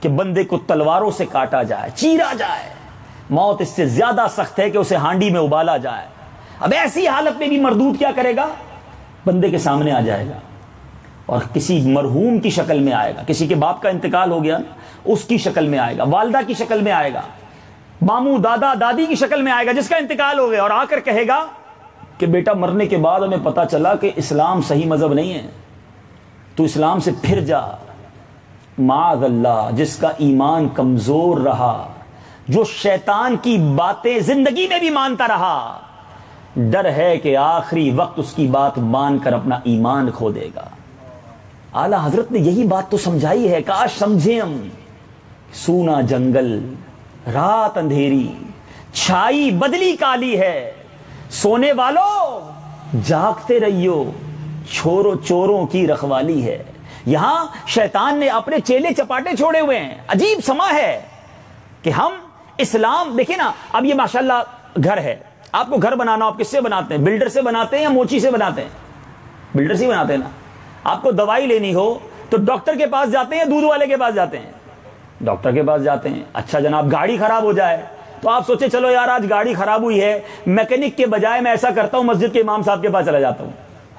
کہ بندے کو تلواروں سے کاٹا جائے، چیرا جائے۔ موت اس سے زیادہ سخت ہے کہ اسے ہانڈی میں ابالا جائے۔ اب ایسی حالت میں بھی مردود کیا کرے گا؟ بندے کے سامنے آ جائے گا اور کسی مرحوم کی شکل میں آئے گا۔ کسی کے باپ کا انتقال ہو گیا اس کی شکل میں آئے گا، والدہ کی شکل میں آئے گا۔ مامو دادا، دادی کی شکل میں آئے گا، جس کا انتقال ہو گیا۔ اور آ کر کہے گا کہ بیٹا، مرنے کے بعد ہمیں پتا چلا کہ اسلام صحیح مذہب نہیں ہے۔ تو اسلام سے پھر جا۔ معذ اللہ، جس کا ایمان کمزور رہا، جو شیطان کی باتیں زندگی میں بھی مانتا رہا۔ ڈر ہے کہ آخری وقت اس کی بات مان کر اپنا ایمان کھو دے گا۔ اعلی حضرت نے یہی بات تو سمجھائی ہے کاش سمجھیں ہم، سونا جنگل رات اندھیری، چھائی بدلی کالی ہے۔ سونے والو، جاگتے رہیو چھوڑو چوروں کی رکھوالی ہے۔ یہاں شیطان نے اپنے چیلے چپاٹے چھوڑے ہوئے ہیں۔ عجیب سما ہے کہ ہم اسلام دیکھیں نا، اب یہ ماشاءاللہ گھر ہے۔ آپ کو گھر بنانا، آپ کس سے بناتے ہیں؟ بلڈر سے بناتے ہیں یا موچی سے بناتے ہیں؟ بلڈر سے بناتے ہیں نا۔ آپ کو دوائی لینی ہو تو ڈاکٹر کے پاس جاتے ہیں دودھ والے کے پاس جاتے ہیں؟ ڈاکٹر کے پاس جاتے ہیں۔ اچھا جناب، گاڑی خراب ہو جائے۔ تو آپ سوچے چلو یار، آج گاڑی خراب ہوئی ہے۔ میکینک کے بجائے میں ایسا کرتا ہوں، مسجد کے امام صاحب کے پاس چلا جاتا ہوں۔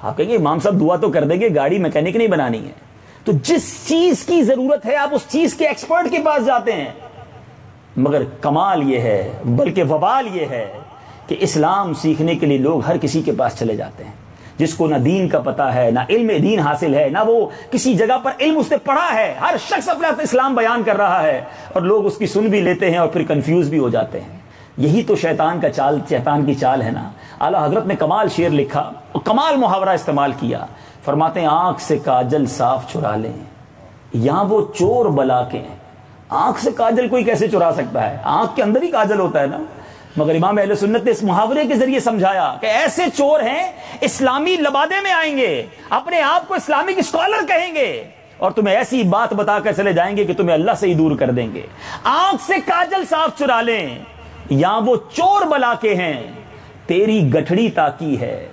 آپ کہیں گے، امام صاحب دعا تو کر دیں گے، گاڑی میکینک نہیں بنانی ہے۔ تو جس چیز کی ضرورت ہے، آپ اس چیز کے ایکسپرٹ کے پاس جاتے ہیں۔ مگر کمال یہ ہے، بلکہ وبال یہ ہے کہ اسلام سیکھنے کے لیے لوگ ہر کسی کے پاس چلے جاتے ہیں۔ جس کو نہ دین کا پتا ہے، نہ علم دین حاصل ہے، نہ وہ کسی جگہ پر علم اس نے پڑھا ہے۔ ہر شخص اپنا اسلام بیان کر رہا ہے اور لوگ اس کی سن بھی لیتے ہیں اور پھر کنفیوز بھی ہو جاتے ہیں۔ یہی تو شیطان کا چال، شیطان کی چال ہے نا۔ اعلیٰ حضرت نے کمال شیر لکھا اور کمال محاورہ استعمال کیا۔ فرماتے ہیں، آنکھ سے کاجل صاف چرا لیں۔ یہاں وہ چور بلا کے آنکھ سے کاجل کوئی کیسے چرا سکتا ہے؟ آنکھ کے اندر ہی کاجل ہوتا ہے نا۔ مگر امام اہل سنت نے اس محاورے کے ذریعے سمجھایا کہ ایسے چور ہیں اسلامی لبادے میں آئیں گے، اپنے آپ کو اسلامک اسکالر کہیں گے اور تمہیں ایسی بات بتا کر چلے جائیں گے کہ تمہیں اللہ سے ہی دور کر دیں گے۔ آنکھ سے کاجل صاف چرا لیں، یا وہ چور بلا کے ہیں، تیری گٹھڑی تاکی ہے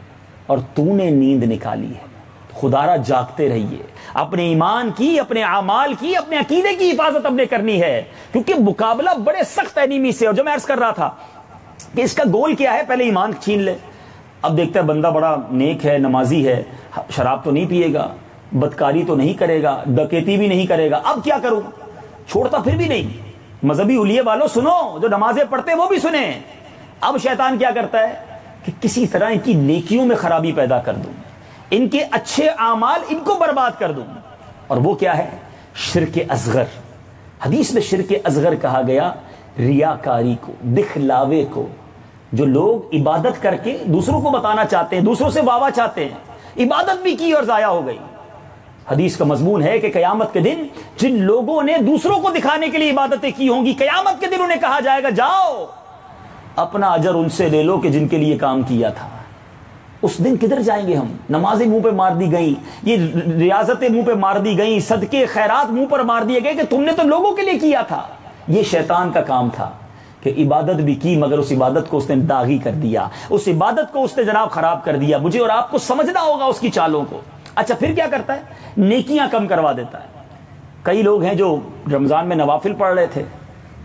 اور تو نے نیند نکالی ہے۔ خدارا جاگتے رہیے، اپنے ایمان کی، اپنے اعمال کی، اپنے عقیدے کی حفاظت اپنے کرنی ہے۔ کیونکہ مقابلہ بڑے سخت اینیمی سے، اور جو میں عرض کر رہا تھا کہ اس کا گول کیا ہے؟ پہلے ایمان چھین لے۔ اب دیکھتا ہے بندہ بڑا نیک ہے، نمازی ہے، شراب تو نہیں پیے گا، بدکاری تو نہیں کرے گا، ڈکیتی بھی نہیں کرے گا۔ اب کیا کروں؟ چھوڑتا پھر بھی نہیں۔ مذہبی الیے والوں سنو، جو نمازیں پڑھتے وہ بھی سنیں۔ اب شیطان کیا کرتا ہے؟ کہ کسی طرح ان کی نیکیوں میں خرابی پیدا کر دوں۔ ان کے اچھے اعمال ان کو برباد کر دوں۔ اور وہ کیا ہے؟ شرک ازغر حدیث میں شرک ازغر کہا گیا ریاکاری کو، دکھلاوے کو، جو لوگ عبادت کر کے دوسروں کو بتانا چاہتے ہیں، دوسروں سے واوا چاہتے ہیں۔ عبادت بھی کی اور ضائع ہو گئی۔ حدیث کا مضمون ہے کہ قیامت کے دن جن لوگوں نے دوسروں کو دکھانے کے لیے عبادتیں کی ہوں گی، قیامت کے دن انہیں کہا جائے گا، جاؤ، اپنا اجر ان سے لے لو کہ جن کے لیے کام کیا تھا۔ اس دن کدھر جائیں گے ہم؟ نمازیں منہ پہ مار دی گئی یہ ریاضتیں منہ پہ مار دی گئی صدقے، خیرات منہ پر مار دیے گئے کہ تم نے تو لوگوں کے لیے کیا تھا۔ یہ شیطان کا کام تھا کہ عبادت بھی کی، مگر اس عبادت کو اس نے داغی کر دیا۔ اس عبادت کو اس نے جناب خراب کر دیا۔ مجھے اور آپ کو سمجھنا ہوگا اس کی چالوں کو۔ اچھا پھر کیا کرتا ہے؟ نیکیاں کم کروا دیتا ہے۔ کئی لوگ ہیں جو رمضان میں نوافل پڑھ رہے تھے۔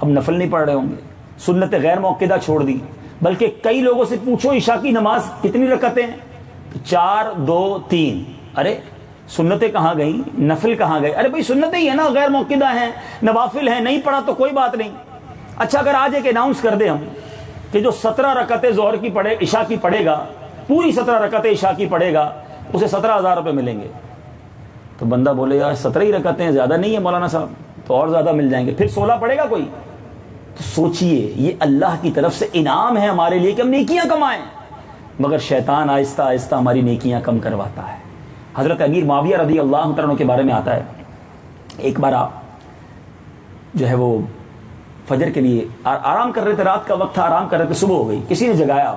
اب نفل نہیں پڑھ رہے ہوں گے۔ سنت غیر موقع چھوڑ دی۔ بلکہ کئی لوگوں سے پوچھو، عشاء کی نماز کتنی رکعتیں ہیں؟ چار، دو، تین۔ ارے سنتیں کہاں گئی نفل کہاں گئے ارے بھائی، سنتیں ہی ہیں نا، غیر موقع ہیں، نوافل ہیں، نہیں پڑھا تو کوئی بات نہیں۔ اچھا اگر آج ایک اناؤنس کر دیں ہم کہ جو سترہ رکعتیں زہر کی پڑھے، عشاء کی پڑھے گا، پوری سترہ رکعتیں عشاء کی پڑھے گا، اسے سترہ ہزار روپے ملیں گے۔ تو بندہ بولے، یار، سترہ ہی رکعتیں زیادہ نہیں ہے مولانا صاحب، تو اور زیادہ مل جائیں گے۔ پھر سولہ پڑے گا کوئی؟ تو سوچئے، یہ اللہ کی طرف سے انعام ہے ہمارے لیے کہ ہم نیکیاں کمائیں۔ مگر شیطان آہستہ آہستہ ہماری نیکیاں کم کرواتا ہے۔ حضرت امیر معاویہ رضی اللہ عنہ کے بارے میں آتا ہے۔ ایک بار آپ جو ہے وہ فجر کے لیے آرام کر رہے تھے، رات کا وقت تھا، آرام کر رہے تھے، صبح ہو گئی۔ کسی نے جگایا۔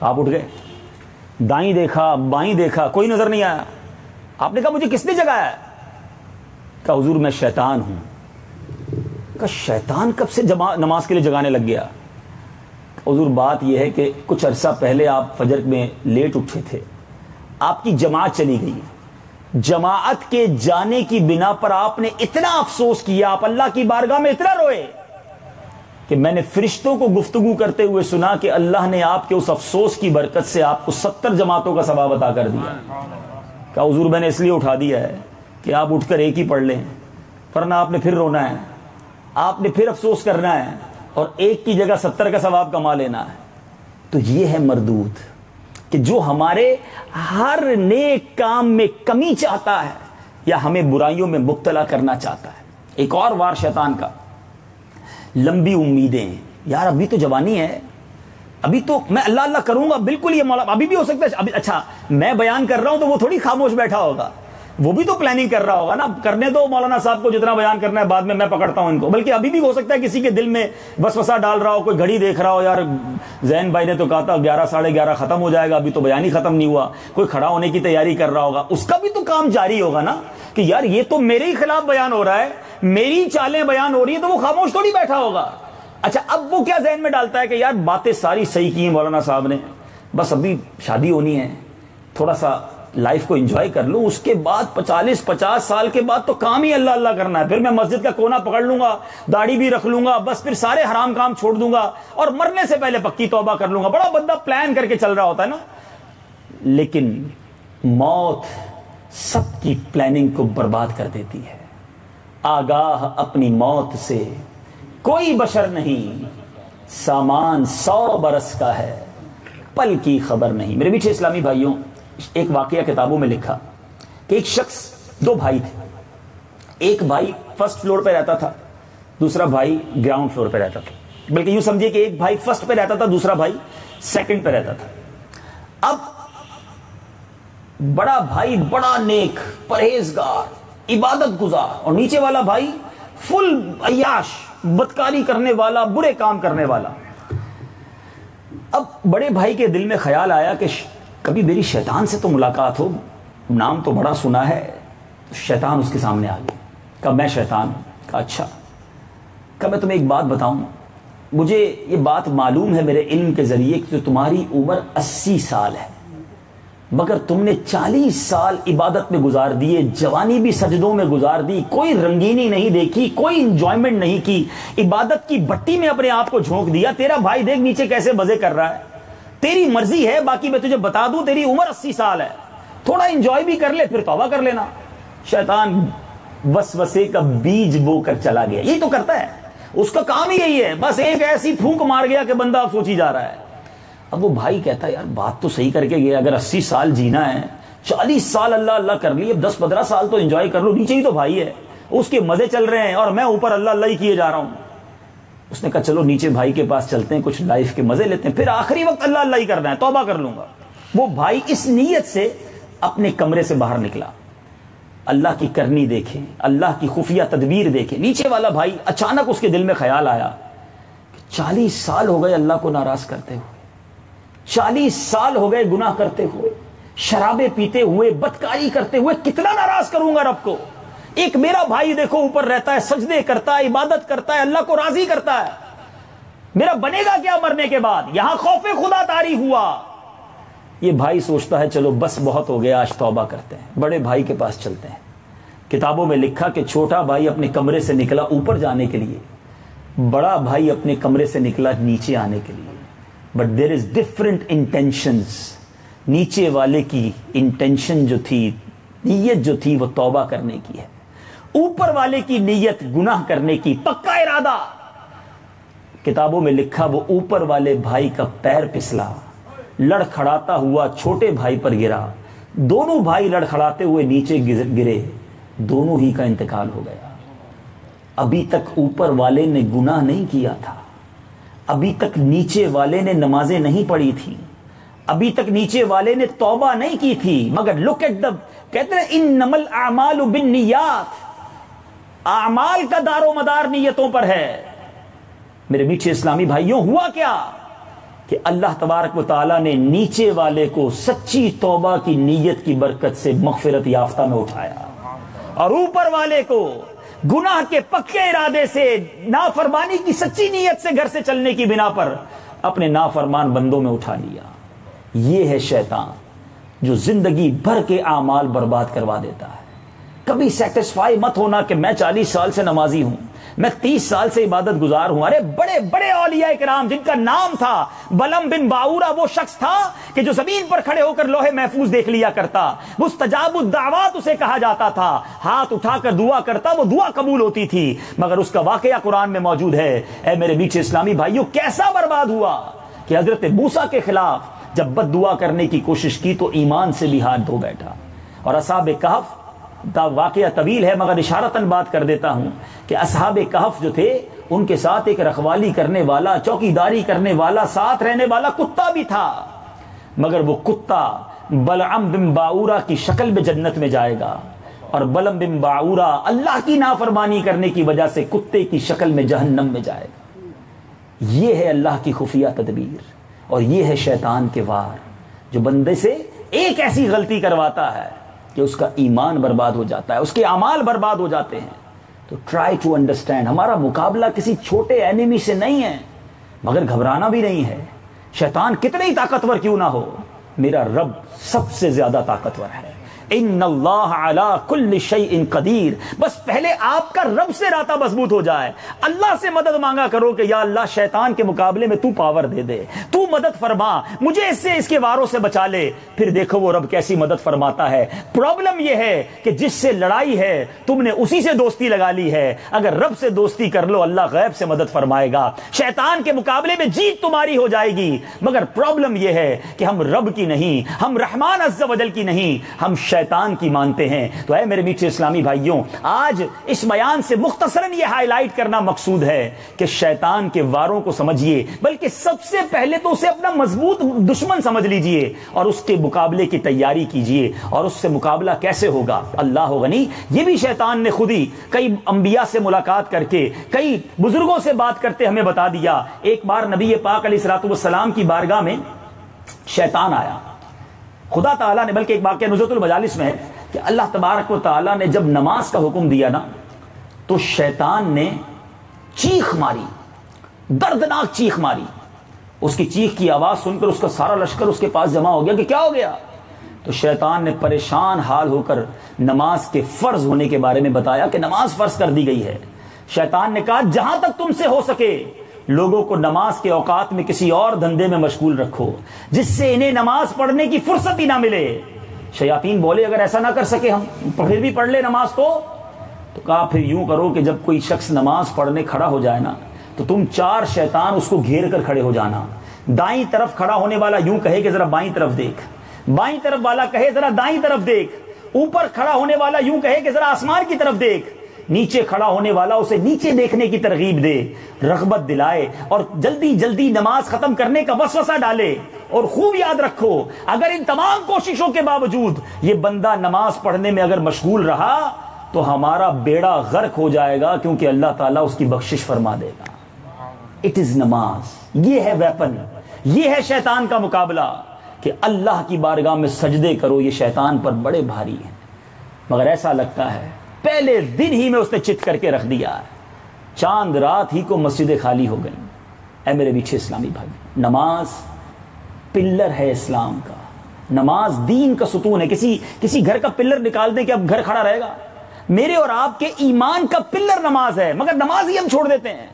آپ اٹھ گئے۔ دائیں دیکھا، بائیں دیکھا، کوئی نظر نہیں آیا۔ آپ نے کہا، مجھے کس نے جگایا؟ کہا، حضور، میں شیطان ہوں۔ کہا، شیطان کب سے نماز کے لیے جگانے لگ گیا؟ حضور، بات یہ ہے کہ کچھ عرصہ پہلے آپ فجر میں لیٹ اٹھے تھے۔ آپ کی جماعت چلی گئی جماعت کے جانے کی بنا پر آپ نے اتنا افسوس کیا، آپ اللہ کی بارگاہ میں اتنا روئے کہ میں نے فرشتوں کو گفتگو کرتے ہوئے سنا کہ اللہ نے آپ کے اس افسوس کی برکت سے آپ کو ستر جماعتوں کا ثواب عطا کر دیا۔ کہ حضور میں نے اس لیے اٹھا دیا ہے کہ آپ اٹھ کر ایک ہی پڑھ لیں۔ ورنہ آپ نے پھر رونا ہے۔ آپ نے پھر افسوس کرنا ہے اور ایک کی جگہ ستر کا ثواب کما لینا ہے۔ تو یہ ہے مردود۔ کہ جو ہمارے ہر نیک کام میں کمی چاہتا ہے یا ہمیں برائیوں میں مبتلا کرنا چاہتا ہے۔ ایک اور وار شیطان کا۔ لمبی امیدیں۔ یار، ابھی تو جوانی ہے۔ ابھی تو میں اللہ اللہ کروں گا، بالکل یہ مولا، ابھی بھی ہو سکتا ہے۔ اچھا میں بیان کر رہا ہوں تو وہ تھوڑی خاموش بیٹھا ہوگا۔ وہ بھی تو پلاننگ کر رہا ہوگا نا۔ کرنے دو مولانا صاحب کو جتنا بیان کرنا ہے بعد میں میں پکڑتا ہوں ان کو۔ بلکہ ابھی بھی ہو سکتا ہے کسی کے دل میں بس وسا ڈال رہا ہو، کوئی گھڑی دیکھ رہا ہو، یار زین بھائی نے تو کہا تھا گیارہ ساڑھے گیارہ ختم ہو جائے گا، ابھی تو بیان ہی ختم نہیں ہوا۔ کوئی کھڑا ہونے کی تیاری کر رہا ہوگا۔ اس کا بھی تو کام جاری ہوگا نا کہ یار یہ تو میرے ہی خلاف بیان ہو رہا ہے، میری چالیں بیان ہو رہی ہیں تو وہ خاموش تھوڑی بیٹھا ہوگا۔ اچھا اب وہ کیا ذہن میں ڈالتا ہے کہ یار باتیں ساری صحیح کی ہیں مولانا صاحب نے۔ بس ابھی شادی ہونی ہے، تھوڑا سا لائف کو انجوائے کر لوں، اس کے بعد پچالیس، پچاس سال کے بعد تو کام ہی اللہ اللہ کرنا ہے۔ پھر میں مسجد کا کونا پکڑ لوں گا، داڑھی بھی رکھ لوں گا، بس پھر سارے حرام کام چھوڑ دوں گا اور مرنے سے پہلے پکی توبہ کر لوں گا۔ بڑا بندہ پلان کر کے چل رہا ہوتا ہے نا۔ لیکن موت سب کی پلاننگ کو برباد کر دیتی ہے۔ آگاہ اپنی موت سے کوئی بشر نہیں، سامان سو برس کا ہے۔ پل کی خبر نہیں۔ میرے پیچھے اسلامی بھائیوں ایک واقعہ کتابوں میں لکھا کہ ایک شخص، دو بھائی تھے۔ ایک بھائی فرسٹ فلور پہ رہتا تھا، دوسرا بھائی گراؤنڈ فلور پہ رہتا تھا۔ بلکہ یوں سمجھیے کہ ایک بھائی فرسٹ پہ رہتا تھا، دوسرا بھائی سیکنڈ پہ رہتا تھا۔ اب بڑا بھائی، بڑا نیک، پرہیزگار، عبادت گزار اور نیچے والا بھائی فل عیاش، بدکاری کرنے والا، برے کام کرنے والا۔ اب بڑے بھائی کے دل میں خیال آیا کہ کبھی میری شیطان سے تو ملاقات ہو، نام تو بڑا سنا ہے، شیطان اس کے سامنے آ گیا۔ کہا، میں شیطان کہا اچھا۔ کہا، میں تمہیں ایک بات بتاؤں۔ مجھے یہ بات معلوم ہے میرے علم کے ذریعے کہ تمہاری عمر اسی سال ہے۔ مگر تم نے چالیس سال عبادت میں گزار دیے، جوانی بھی سجدوں میں گزار دی، کوئی رنگینی نہیں دیکھی، کوئی انجوائمنٹ نہیں کی۔ عبادت کی بٹی میں اپنے آپ کو جھونک دیا، تیرا بھائی دیکھ نیچے کیسے مزے کر رہا ہے۔ تیری مرضی ہے، باقی میں تجھے بتا دوں، تیری عمر اسی سال ہے۔ تھوڑا انجوائے بھی کر لے، پھر توبہ کر لینا۔ شیطان وسوسے کا بیج بو کر چلا گیا۔ یہی تو کرتا ہے۔ اس کا کام ہی یہی ہے۔ بس ایک ایسی پھونک مار گیا کہ بندہ سوچی جا رہا ہے۔ اب وہ بھائی کہتا ہے، یار بات تو صحیح کر کے گیا، اگر اسی سال جینا ہے، چالیس سال اللہ اللہ کر لی، اب دس پندرہ سال تو انجوائے کر لو، نیچے ہی تو بھائی ہے۔ اس کے مزے چل رہے ہیں اور میں اوپر اللہ اللہ ہی کیے جا رہا ہوں۔ اس نے کہا، چلو نیچے بھائی کے پاس چلتے ہیں، کچھ لائف کے مزے لیتے ہیں۔ پھر آخری وقت اللہ اللہ ہی کرنا ہے، توبہ کر لوں گا۔ وہ بھائی اس نیت سے اپنے کمرے سے باہر نکلا۔ اللہ کی کرنی دیکھے اللہ کی خفیہ تدبیر دیکھے نیچے والا بھائی اچانک اس کے دل میں خیال آیا کہ چالیس سال ہو گئے اللہ کو ناراض کرتے ہوئے۔ چالیس سال ہو گئے گناہ کرتے ہوئے شرابے پیتے ہوئے، بدکاری کرتے ہوئے کتنا ناراض کروں گا رب کو؟ ایک میرا بھائی دیکھو، اوپر رہتا ہے، سجدے کرتا ہے، عبادت کرتا ہے، اللہ کو راضی کرتا ہے۔ میرا بنے گا کیا مرنے کے بعد؟ یہاں خوف خدا تاری ہوا۔ یہ بھائی سوچتا ہے، چلو بس بہت ہو گیا، آج توبہ کرتے ہیں۔ بڑے بھائی کے پاس چلتے ہیں۔ کتابوں میں لکھا کہ چھوٹا بھائی اپنے کمرے سے نکلا اوپر جانے کے لیے۔ بڑا بھائی اپنے کمرے سے نکلا نیچے آنے کے لیے۔ But there are different intentions نیچے والے کی انٹینشن جو تھی، نیت جو تھی، وہ توبہ کرنے کی ہے۔ اوپر والے کی نیت گناہ کرنے کی، پکا ارادہ۔ کتابوں میں لکھا، وہ اوپر والے بھائی کا پیر پسلا۔ لڑ کھڑاتا ہوا چھوٹے بھائی پر گرا۔ دونوں بھائی لڑ کھڑاتے ہوئے نیچے گرے۔ دونوں ہی کا انتقال ہو گیا۔ ابھی تک اوپر والے نے گناہ نہیں کیا تھا۔ ابھی تک نیچے والے نے نمازیں نہیں پڑھی تھی ابھی تک نیچے والے نے توبہ نہیں کی تھی۔ مگر لک ایٹ دا کہتے ہیں ان نمل اعمال بن نیات اعمال کا دار و مدار نیتوں پر ہے۔ میرے میٹھے اسلامی بھائیوں ہوا کیا کہ اللہ تبارک و تعالیٰ نے نیچے والے کو سچی توبہ کی نیت کی برکت سے مغفرت یافتہ میں اٹھایا اور اوپر والے کو گناہ کے پکے ارادے سے، نافرمانی کی سچی نیت سے گھر سے چلنے کی بنا پر اپنے نافرمان بندوں میں اٹھا لیا۔ یہ ہے شیطان جو زندگی بھر کے اعمال برباد کروا دیتا ہے۔ کبھی سیٹسفائی مت ہونا کہ میں چالیس سال سے نمازی ہوں۔ میں تیس سال سے عبادت گزار ہوں۔ ارے بڑے بڑے اولیاء کرام جن کا نام تھا بلم بن باورا وہ شخص تھا کہ جو زمین پر کھڑے ہو کر لوہے محفوظ دیکھ لیا کرتا۔ مستجاب الدعوات اسے کہا جاتا تھا۔ ہاتھ اٹھا کر دعا کرتا، وہ دعا قبول ہوتی تھی۔ مگر اس کا واقعہ قرآن میں موجود ہے۔ اے میرے بیچ اسلامی بھائیوں، کیسا برباد ہوا کہ حضرت بوسا کے خلاف جب بد دعا کرنے کی کوشش کی تو ایمان سے بھی ہاتھ دھو بیٹھا۔ اور اصحاب کہف واقعہ طویل ہے، مگر اشارتن بات کر دیتا ہوں کہ اصحاب کہف جو تھے، ان کے ساتھ ایک رکھوالی کرنے والا چوکی داری کرنے والا، ساتھ رہنے والا کتا بھی تھا۔ مگر وہ کتا بلعم بن باورا کی شکل میں جنت میں جائے گا۔ اور بلم بن باورا اللہ کی نافرمانی کرنے کی وجہ سے کتے کی شکل میں جہنم میں جائے گا۔ یہ ہے اللہ کی خفیہ تدبیر۔ اور یہ ہے شیطان کے وار، جو بندے سے ایک ایسی غلطی کرواتا ہے۔ کہ اس کا ایمان برباد ہو جاتا ہے، اس کے اعمال برباد ہو جاتے ہیں۔ تو ٹرائی ٹو انڈرسٹینڈ ہمارا مقابلہ کسی چھوٹے اینیمی سے نہیں ہے، مگر گھبرانا بھی نہیں ہے۔ شیطان کتنے ہی طاقتور کیوں نہ ہو، میرا رب سب سے زیادہ طاقتور ہے۔ ان اللہ علی کل شیء قدیر بس پہلے آپ کا رب سے راتا مضبوط ہو جائے۔ اللہ سے مدد مانگا کرو کہ یا اللہ شیطان کے مقابلے میں تو پاور دے دے۔ تو مدد فرما۔ مجھے اس سے اس کے واروں سے بچا لے۔ پھر دیکھو وہ رب کیسی مدد فرماتا ہے۔ پرابلم یہ ہے کہ جس سے لڑائی ہے، تم نے اسی سے دوستی لگا لی ہے۔ اگر رب سے دوستی کر لو، اللہ غیب سے مدد فرمائے گا۔ شیطان کے مقابلے میں جیت تمہاری ہو جائے گی۔ مگر پرابلم یہ ہے کہ ہم رب کی نہیں، ہم رحمان عز و جل کی نہیں، ہم شیطان شیطان کی مانتے ہیں۔ تو اے میرے میٹھے اسلامی بھائیوں، آج اس بیان سے مختصراً یہ ہائی لائٹ کرنا مقصود ہے کہ شیطان کے واروں کو سمجھیے، بلکہ سب سے پہلے تو اسے اپنا مضبوط دشمن سمجھ لیجیے اور اس کے مقابلے کی تیاری کیجیے اور اس سے مقابلہ کیسے ہوگا؟ اللہ غنی، یہ بھی شیطان نے خود ہی کئی انبیاء سے ملاقات کر کے کئی بزرگوں سے بات کرتے ہمیں بتا دیا۔ ایک بار نبی پاک علیہ السلام کی بارگاہ میں شیطان آیا۔ خدا تعالیٰ نے، بلکہ ایک واقعہ نظرت المجالس میں ہے کہ اللہ تبارک و تعالیٰ نے جب نماز کا حکم دیا نا، تو شیطان نے چیخ ماری، دردناک چیخ ماری۔ اس کی چیخ کی آواز سن کر، اس کا سارا لشکر اس کے پاس جمع ہو گیا کہ کیا ہو گیا؟ تو شیطان نے پریشان حال ہو کر نماز کے فرض ہونے کے بارے میں بتایا کہ نماز فرض کر دی گئی ہے۔ شیطان نے کہا، جہاں تک تم سے ہو سکے لوگوں کو نماز کے اوقات میں کسی اور دھندے میں مشغول رکھو، جس سے انہیں نماز پڑھنے کی فرصت ہی نہ ملے۔ شیاطین بولے، اگر ایسا نہ کر سکے ہم پھر بھی پڑھ لے نماز تو؟ تو کہا پھر یوں کرو کہ جب کوئی شخص نماز پڑھنے کھڑا ہو جائے نا، تو تم چار شیطان اس کو گھیر کر کھڑے ہو جانا۔ دائیں طرف کھڑا ہونے والا یوں کہے کہ ذرا بائیں طرف دیکھ۔ بائیں طرف والا کہے ذرا دائیں طرف دیکھ۔ اوپر کھڑا ہونے والا یوں کہے کہ ذرا آسمان کی طرف دیکھ۔ نیچے کھڑا ہونے والا اسے نیچے دیکھنے کی ترغیب دے، رغبت دلائے اور جلدی جلدی نماز ختم کرنے کا وسوسہ ڈالے۔ اور خوب یاد رکھو، اگر ان تمام کوششوں کے باوجود یہ بندہ نماز پڑھنے میں اگر مشغول رہا، تو ہمارا بیڑا غرق ہو جائے گا کیونکہ اللہ تعالیٰ اس کی بخشش فرما دے گا۔ اٹ از نماز۔ یہ ہے ویپن یہ ہے شیطان کا مقابلہ۔ کہ اللہ کی بارگاہ میں سجدے کرو، یہ شیطان پر بڑے بھاری ہیں۔ مگر ایسا لگتا ہے پہلے دن ہی میں اس نے چت کر کے رکھ دیا۔ چاند رات ہی کو مسجد خالی ہو گئی۔ اے میرے پیچھے اسلامی بھائی، نماز پلر ہے اسلام کا۔ نماز دین کا ستون ہے۔ کسی کسی گھر کا پلر نکال دیں کہ اب گھر کھڑا رہے گا۔ میرے اور آپ کے ایمان کا پلر نماز ہے، مگر نماز ہی ہم چھوڑ دیتے ہیں۔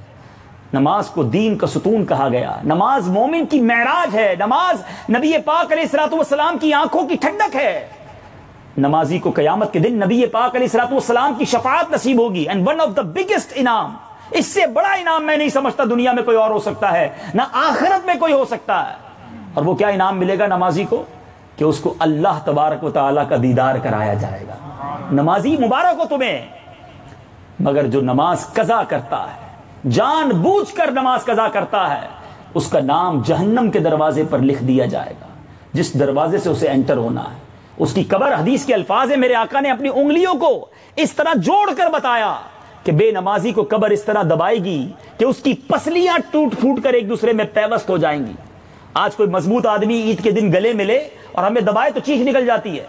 نماز کو دین کا ستون کہا گیا۔ نماز مومن کی معراج ہے۔ نماز نبی پاک علیہ السلاۃ والسلام کی آنکھوں کی ٹھنڈک ہے۔ نمازی کو قیامت کے دن نبی پاک علیہ السلام والسلام کی شفاعت نصیب ہوگی and one of the biggest انعام. اس سے بڑا انعام میں نہیں سمجھتا دنیا میں کوئی اور ہو سکتا ہے، نہ آخرت میں کوئی ہو سکتا ہے۔ اور وہ کیا انعام ملے گا نمازی کو؟ کہ اس کو اللہ تبارک و تعالیٰ کا دیدار کرایا جائے گا۔ نمازی مبارک ہو تمہیں، مگر جو نماز قضا کرتا ہے، جان بوجھ کر نماز قضا کرتا ہے، اس کا نام جہنم کے دروازے پر لکھ دیا جائے گا۔ جس دروازے سے اسے انٹر ہونا ہے اس کی قبر حدیث کے الفاظ ہے میرے آقا نے اپنی انگلیوں کو اس طرح جوڑ کر بتایا کہ بے نمازی کو قبر اس طرح دبائے گی کہ اس کی پسلیاں ٹوٹ پھوٹ کر ایک دوسرے میں پیوست ہو جائیں گی۔ آج کوئی مضبوط آدمی عید کے دن گلے ملے اور ہمیں دبائے تو چیخ نکل جاتی ہے،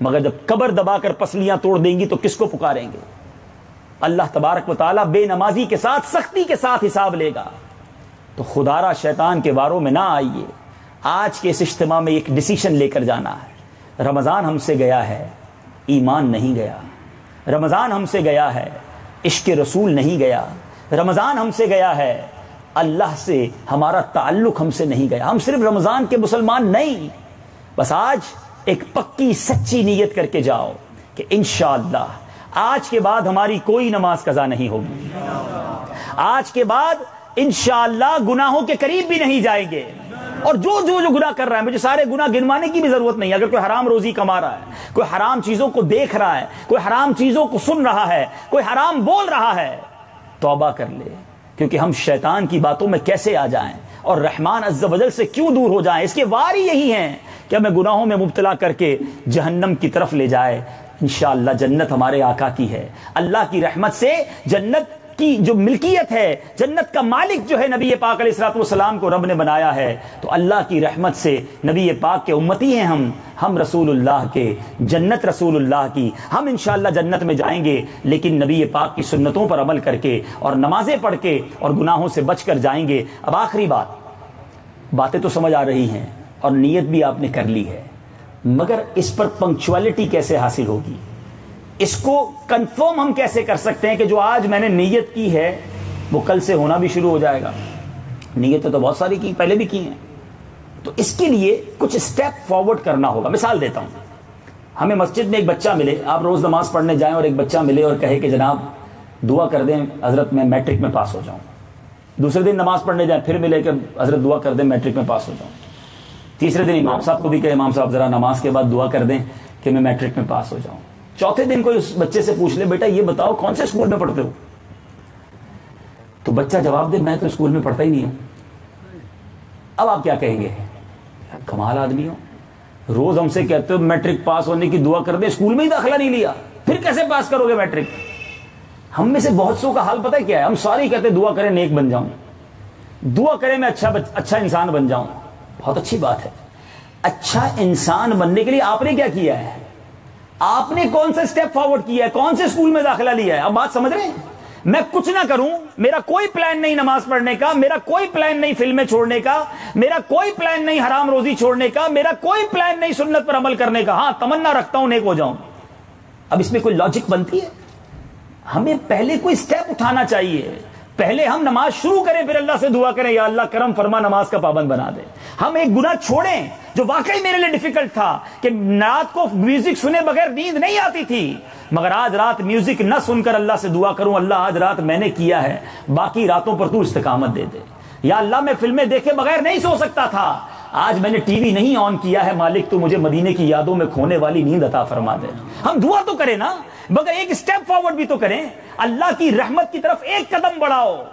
مگر جب قبر دبا کر پسلیاں توڑ دیں گی تو کس کو پکاریں گے؟ اللہ تبارک و تعالیٰ بے نمازی کے ساتھ سختی کے ساتھ حساب لے گا۔ تو خدارہ شیطان کے واروں میں نہ آئیے، آج کے اس اجتماع میں ایک ڈسیشن لے کر جانا ہے۔ رمضان ہم سے گیا ہے، ایمان نہیں گیا۔ رمضان ہم سے گیا ہے، عشق رسول نہیں گیا۔ رمضان ہم سے گیا ہے، اللہ سے ہمارا تعلق ہم سے نہیں گیا۔ ہم صرف رمضان کے مسلمان نہیں، بس آج ایک پکی سچی نیت کر کے جاؤ کہ انشاءاللہ آج کے بعد ہماری کوئی نماز قضا نہیں ہوگی۔ آج کے بعد انشاءاللہ گناہوں کے قریب بھی نہیں جائیں گے۔ اور جو جو جو گناہ کر رہا ہے، مجھے سارے گناہ گنوانے کی بھی ضرورت نہیں اگر کوئی حرام روزی کما رہا ہے، کوئی حرام چیزوں کو دیکھ رہا ہے، کوئی حرام چیزوں کو سن رہا ہے، کوئی حرام بول رہا ہے، توبہ کر لے۔ کیونکہ ہم شیطان کی باتوں میں کیسے آ جائیں؟ اور رحمان عز و جل سے کیوں دور ہو جائیں؟ اس کے واری یہی ہیں کہ ہمیں گناہوں میں مبتلا کر کے جہنم کی طرف لے جائے۔ انشاءاللہ جنت ہمارے آقا کی ہے۔ اللہ کی رحمت سے جنت کی جو ملکیت ہے، جنت کا مالک جو ہے نبی پاک علیہ السلاط والسلام کو رب نے بنایا ہے، تو اللہ کی رحمت سے نبی پاک کے امتی ہیں ہم ہم رسول اللہ کے، جنت رسول اللہ کی۔ ہم انشاءاللہ جنت میں جائیں گے، لیکن نبی پاک کی سنتوں پر عمل کر کے اور نمازیں پڑھ کے اور گناہوں سے بچ کر جائیں گے۔ اب آخری بات، باتیں تو سمجھ آ رہی ہیں اور نیت بھی آپ نے کر لی ہے، مگر اس پر پنکچوالٹی کیسے حاصل ہوگی؟ اس کو کنفرم ہم کیسے کر سکتے ہیں کہ جو آج میں نے نیت کی ہے، وہ کل سے ہونا بھی شروع ہو جائے گا۔ نیتیں تو بہت ساری کی، پہلے بھی کی ہیں۔ تو اس کے لیے کچھ اسٹیپ فارورڈ کرنا ہوگا۔ مثال دیتا ہوں۔ ہمیں مسجد میں ایک بچہ ملے۔ آپ روز نماز پڑھنے جائیں اور ایک بچہ ملے اور کہے کہ جناب، دعا کر دیں، حضرت میں میٹرک میں پاس ہو جاؤں۔ دوسرے دن نماز پڑھنے جائیں، پھر ملے کہ حضرت دعا کر دیں میٹرک میں پاس ہو جاؤں۔ تیسرے دن امام صاحب کو بھی کہ امام صاحب ذرا نماز کے بعد دعا کر دیں کہ میں میٹرک میں پاس ہو جاؤں۔ چوتھے دن کوئی اس بچے سے پوچھ لے، بیٹا، یہ بتاؤ کون سے اسکول میں پڑھتے ہو? تو بچہ جواب دے، میں تو اسکول میں پڑھتا ہی نہیں ہوں. اب آپ کیا کہیں گے؟ کمال آدمی ہو۔ روز ہم سے کہتے ہو، میٹرک پاس ہونے کی دعا کر دے، اسکول میں ہی داخلہ نہیں لیا۔ پھر کیسے پاس کرو گے میٹرک؟ ہم میں سے بہت سو کا حال پتہ کیا ہے؟ ہم سارے کہتے دعا کریں، نیک بن جاؤں۔ دعا کریں، میں اچھا اچھا انسان بن جاؤں۔ بہت اچھی بات ہے۔ اچھا انسان بننے کے لیے آپ نے کیا کیا ہے؟ آپ نے کون سے اسٹیپ فارورڈ کیا ہے؟ کون سے اسکول میں داخلہ لیا ہے؟ اب بات سمجھ رہے ہیں؟ میں کچھ نہ کروں، میرا کوئی پلان نہیں نماز پڑھنے کا، میرا کوئی پلان نہیں فلمیں چھوڑنے کا، میرا کوئی پلان نہیں حرام روزی چھوڑنے کا، میرا کوئی پلان نہیں سنت پر عمل کرنے کا۔ ہاں تمنا رکھتا ہوں، نیک ہو جاؤں۔ اب اس میں کوئی لاجک بنتی ہے؟ ہمیں پہلے کوئی اسٹیپ اٹھانا چاہیے۔ پہلے ہم نماز شروع کریں، پھر اللہ سے دعا کریں، یا اللہ کرم فرما نماز کا پابند بنا دے۔ ہم ایک گناہ چھوڑیں جو واقعی میرے لیے ڈیفیکلٹ تھا کہ رات کو میوزک سنے بغیر نیند نہیں آتی تھی۔ مگر آج رات میوزک نہ سن کر اللہ سے دعا کروں، اللہ آج رات میں نے کیا ہے۔ باقی راتوں پر تو استقامت دے دے۔ یا اللہ میں فلمیں دیکھے بغیر نہیں سو سکتا تھا۔ آج میں نے ٹی وی نہیں آن کیا ہے، مالک تو مجھے مدینے کی یادوں میں کھونے والی نیند عطا فرما دے۔ ہم دعا تو کریں نا۔ مگر ایک سٹیپ فارورڈ بھی تو کریں۔ اللہ کی رحمت کی طرف ایک قدم بڑھاؤ۔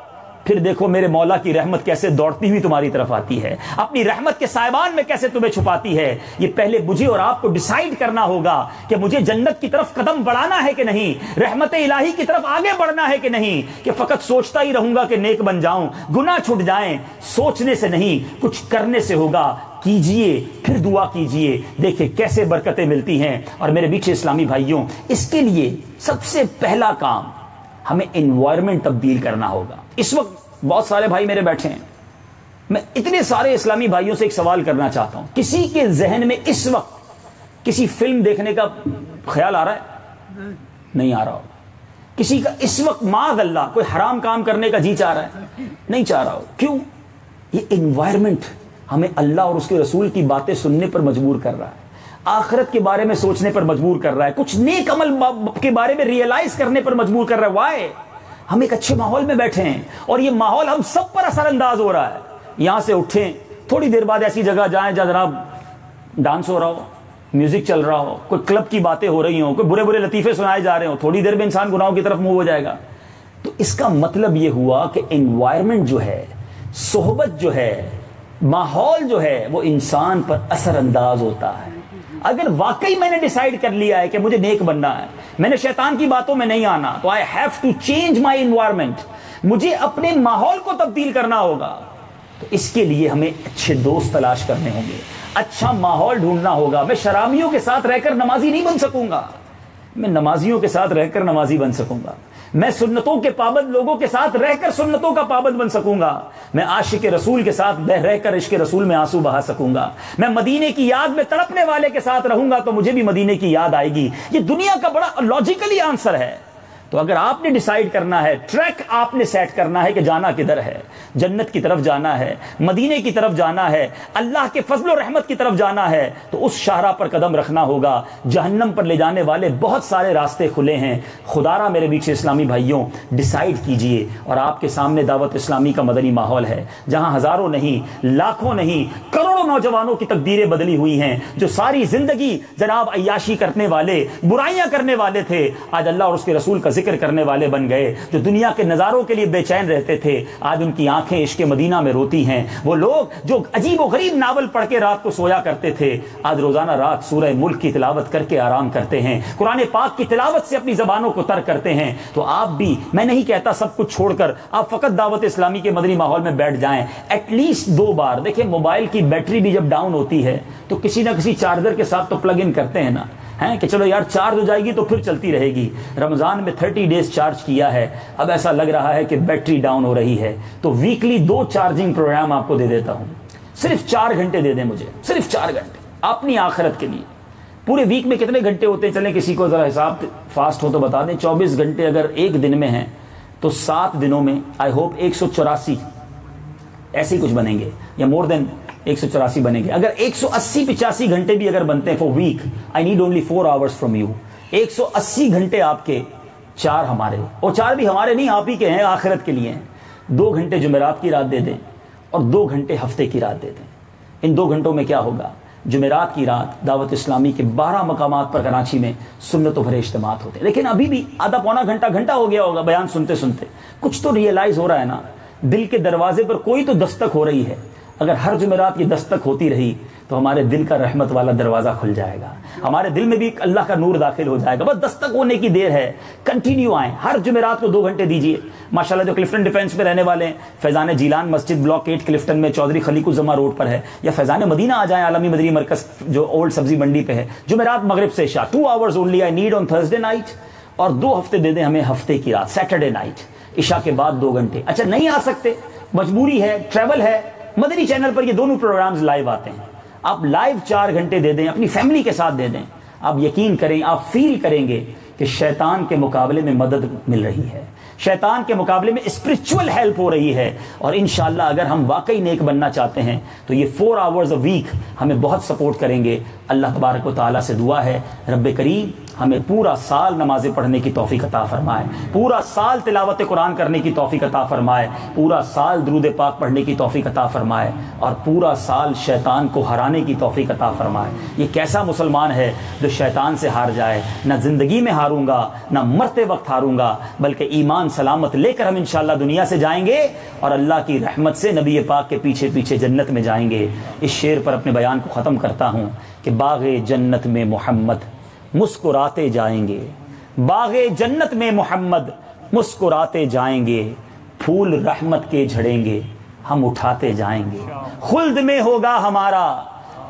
پھر دیکھو میرے مولا کی رحمت کیسے دوڑتی ہوئی تمہاری طرف آتی ہے، اپنی رحمت کے سائبان میں کیسے تمہیں چھپاتی ہے؟ یہ پہلے مجھے اور آپ کو ڈیسائیڈ کرنا ہوگا کہ مجھے جنت کی طرف قدم بڑھانا ہے کہ نہیں، رحمت الہی کی طرف آگے بڑھنا ہے کہ نہیں، کہ فقط سوچتا ہی رہوں گا کہ نیک بن جاؤں، گناہ چھٹ جائیں، سوچنے سے نہیں، کچھ کرنے سے ہوگا۔ کیجیے، پھر دعا کیجیے۔ دیکھیں کیسے برکتیں ملتی ہیں۔ اور میرے بیچے اسلامی بھائیوں، اس کے لیے سب سے پہلا کام ہمیں انوائرمنٹ تبدیل کرنا ہوگا۔ اس وقت بہت سارے بھائی میرے بیٹھے ہیں۔ میں اتنے سارے اسلامی بھائیوں سے ایک سوال کرنا چاہتا ہوں۔ کسی کے ذہن میں اس وقت کسی فلم دیکھنے کا خیال آ رہا ہے؟ نہیں آ رہا ہوگا۔ کسی کا اس وقت معذ اللہ کوئی حرام کام کرنے کا جی چاہ رہا ہے؟ نہیں چاہ رہا ہو کیوں؟ یہ انوائرمنٹ ہمیں اللہ اور اس کے رسول کی باتیں سننے پر مجبور کر رہا ہے۔ آخرت کے بارے میں سوچنے پر مجبور کر رہا ہے۔ کچھ نیک عمل کے بارے میں ریئلائز کرنے پر مجبور کر رہا ہے۔ وائے ہم ایک اچھے ماحول میں بیٹھے ہیں اور یہ ماحول ہم سب پر اثر انداز ہو رہا ہے۔ یہاں سے اٹھیں۔ تھوڑی دیر بعد ایسی جگہ جائیں جہاں جناب ڈانس ہو رہا ہو میوزک چل رہا ہو، کوئی کلب کی باتیں ہو رہی ہوں، کوئی برے برے لطیفے سنائے جا رہے ہوں، تھوڑی دیر میں انسان گناہوں کی طرف منہ ہو جائے گا۔ تو اس کا مطلب یہ ہوا کہ انوائرمنٹ جو ہے، صحبت جو ہے، ماحول جو ہے، وہ انسان پر اثر انداز ہوتا ہے۔ اگر واقعی میں نے ڈیسائیڈ کر لیا ہے کہ مجھے نیک بننا ہے، میں نے شیطان کی باتوں میں نہیں آنا، تو I have to change my environment مجھے اپنے ماحول کو تبدیل کرنا ہوگا۔ تو اس کے لیے ہمیں اچھے دوست تلاش کرنے ہوں گے۔ اچھا ماحول ڈھونڈنا ہوگا۔ میں شرامیوں کے ساتھ رہ کر نمازی نہیں بن سکوں گا۔ میں نمازیوں کے ساتھ رہ کر نمازی بن سکوں گا۔ میں سنتوں کے پابند لوگوں کے ساتھ رہ کر سنتوں کا پابند بن سکوں گا۔ میں عاشق رسول کے ساتھ بہ رہ کر عشق رسول میں آنسو بہا سکوں گا۔ میں مدینے کی یاد میں تڑپنے والے کے ساتھ رہوں گا تو مجھے بھی مدینے کی یاد آئے گی۔ یہ دنیا کا بڑا لاجیکلی آنسر ہے۔ تو اگر آپ نے ڈیسائیڈ کرنا ہے ٹریک آپ نے سیٹ کرنا ہے کہ جانا کدھر ہے، جنت کی طرف جانا ہے، مدینے کی طرف جانا ہے، اللہ کے فضل و رحمت کی طرف جانا ہے، تو اس شاہراہ پر قدم رکھنا ہوگا۔ جہنم پر لے جانے والے بہت سارے راستے کھلے ہیں۔ خدا را میرے بیچ اسلامی بھائیوں ڈیسائیڈ کیجیے۔ اور آپ کے سامنے دعوت اسلامی کا مدنی ماحول ہے، جہاں ہزاروں نہیں، لاکھوں نہیں، کروڑوں نوجوانوں کی تقدیریں بدلی ہوئی ہیں۔ جو ساری زندگی جناب عیاشی کرنے والے، برائیاں کرنے والے تھے، آج اللہ اور اس کے رسول کا ذکر ذکر کرنے والے بن گئے، جو دنیا کے نظاروں کے لیے بے چین رہتے تھے، آج ان کی آنکھیں عشق مدینہ میں روتی ہیں۔ وہ لوگ جو عجیب و غریب ناول پڑھ کے رات کو سویا کرتے تھے، آج روزانہ رات سورہ ملک کی تلاوت کر کے آرام کرتے ہیں۔ قرآن پاک کی تلاوت سے اپنی زبانوں کو ترک کرتے ہیں۔ تو آپ بھی، میں نہیں کہتا سب کچھ چھوڑ کر، آپ فقط دعوت اسلامی کے مدنی ماحول میں بیٹھ جائیں۔ ایٹ لیسٹ دو بار، دیکھیں موبائل کی بیٹری بھی جب ڈاؤن ہوتی ہے، تو کسی نہ کسی چارجر کے ساتھ تو پلگ ان کرتے ہیں نا۔ ہیں کہ چلو یار چارج ہو جائے گی تو پھر چلتی رہے گی۔ رمضان میں تھرٹی ڈیز چارج کیا ہے۔ اب ایسا لگ رہا ہے کہ بیٹری ڈاؤن ہو رہی ہے۔ تو ویکلی دو چارجنگ پروگرام آپ کو دے دیتا ہوں۔ صرف چار گھنٹے دے دیں مجھے۔ صرف چار گھنٹے۔ اپنی آخرت کے لیے۔ پورے ویک میں کتنے گھنٹے ہوتے ہیں؟ چلیں کسی کو ذرا حساب فاسٹ ہو تو بتا دیں۔ چوبیس گھنٹے اگر ایک دن میں ہیں تو سات دنوں میں آئی ہوپ ایک سو چوراسی ایسے ہی کچھ بنیں گے یا مور دین ایک سو چوراسی بنے گے اگر ایک سو اسی پچاسی گھنٹے بھی اگر بنتے ہیں four week I need only four hours from you ایک سو اسی گھنٹے آپ کے چار ہمارے، اور چار بھی ہمارے نہیں، آپ ہی کے ہیں، آخرت کے لیے۔ ہیں دو گھنٹے جمعرات کی رات دے دیں اور دو گھنٹے ہفتے کی رات دے دیں۔ ان دو گھنٹوں میں کیا ہوگا؟ جمعرات کی رات دعوت اسلامی کے بارہ مقامات پر کراچی میں سنت و بھرے اجتماعات ہوتے لیکن ابھی بھی آدھا پونا گھنٹہ گھنٹہ ہو گیا ہوگا بیان سنتے سنتے۔ کچھ تو ریئلائز ہو رہا ہے نا۔ دل کے دروازے پر کوئی تو دستک ہو رہی ہے۔ اگر ہر جمعرات کی دستک ہوتی رہی تو ہمارے دل کا رحمت والا دروازہ کھل جائے گا۔ ہمارے دل میں بھی اللہ کا نور داخل ہو جائے گا۔ بس دستک ہونے کی دیر ہے۔ کنٹینیو آئیں۔ ہر جمعرات کو دو گھنٹے دیجیے ماشاءاللہ جو کلفٹن ڈیفینس میں رہنے والے ہیں، فیضان جیلان مسجد بلاک ایٹ کلفٹن میں چودھری خلیق الزما روڈ پر ہے۔ یا فیضان مدینہ آ جائیں عالمی مدنی مرکز جو اولڈ سبزی منڈی پہ ہے۔ جمعرات مغرب سے شاہ۔ Two hours only I need on Thursday night اور دو ہفتے دے دیں ہمیں ہفتے کی رات۔ سیٹرڈے نائٹ عشاء کے بعد دو گھنٹے۔ اچھا نہیں آ سکتے۔ مجبوری ہے ٹریول ہے۔ مدنی چینل پر یہ دونوں پروگرامز لائیو آتے ہیں۔ آپ لائیو چار گھنٹے دے دیں، اپنی فیملی کے ساتھ دے دیں۔ آپ یقین کریں، آپ فیل کریں گے کہ شیطان کے مقابلے میں مدد مل رہی ہے۔ شیطان کے مقابلے میں اسپرچل ہیلپ ہو رہی ہے۔ اور انشاءاللہ اگر ہم واقعی نیک بننا چاہتے ہیں، تو یہ فور آورز اے ویک ہمیں بہت سپورٹ کریں گے۔ اللہ تبارک و تعالیٰ سے دعا ہے، رب کریم ہمیں پورا سال نمازیں پڑھنے کی توفیق عطا فرمائے۔ پورا سال تلاوت قرآن کرنے کی توفیق عطا فرمائے۔ پورا سال درود پاک پڑھنے کی توفیق عطا فرمائے۔ اور پورا سال شیطان کو ہرانے کی توفیق عطا فرمائے۔ یہ کیسا مسلمان ہے جو شیطان سے ہار جائے۔ نہ زندگی میں ہاروں گا، نہ مرتے وقت ہاروں گا، بلکہ ایمان سلامت لے کر ہم انشاءاللہ دنیا سے جائیں گے اور اللہ کی رحمت سے نبی پاک کے پیچھے پیچھے جنت میں جائیں گے۔ اس شعر پر اپنے بیان کو ختم کرتا ہوں کہ باغ جنت میں محمد مسکراتے جائیں گے۔ باغ جنت میں محمد مسکراتے جائیں گے۔ پھول رحمت کے جھڑیں گے، ہم اٹھاتے جائیں گے۔ خلد میں ہوگا ہمارا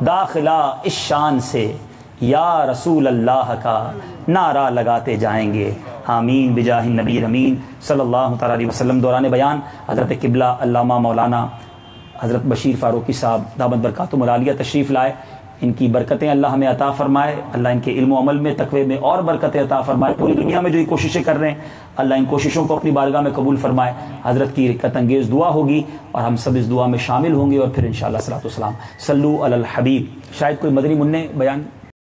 داخلہ اس شان سے۔ یا رسول اللہ کا نعرہ لگاتے جائیں گے۔ آمین، بجاہ نبی رمین صلی اللہ تعالی وسلم، دوران بیان، حضرت قبلہ، علامہ مولانا حضرت بشیر فاروقی صاحب دامت برکات ملالیہ تشریف لائے۔ ان کی برکتیں اللہ ہمیں عطا فرمائے، اللہ ان کے علم و عمل میں، تقوی میں اور برکتیں عطا فرمائے۔ پوری دنیا میں جو یہ کوششیں کر رہے ہیں، اللہ ان کوششوں کو اپنی بارگاہ میں قبول فرمائے۔ حضرت کی رکت انگیز دعا ہوگی اور ہم سب اس دعا میں شامل ہوں گے اور پھر انشاءاللہ صلاح السلام صلو علی الحبیب۔ شاید کوئی مدنی منع بیان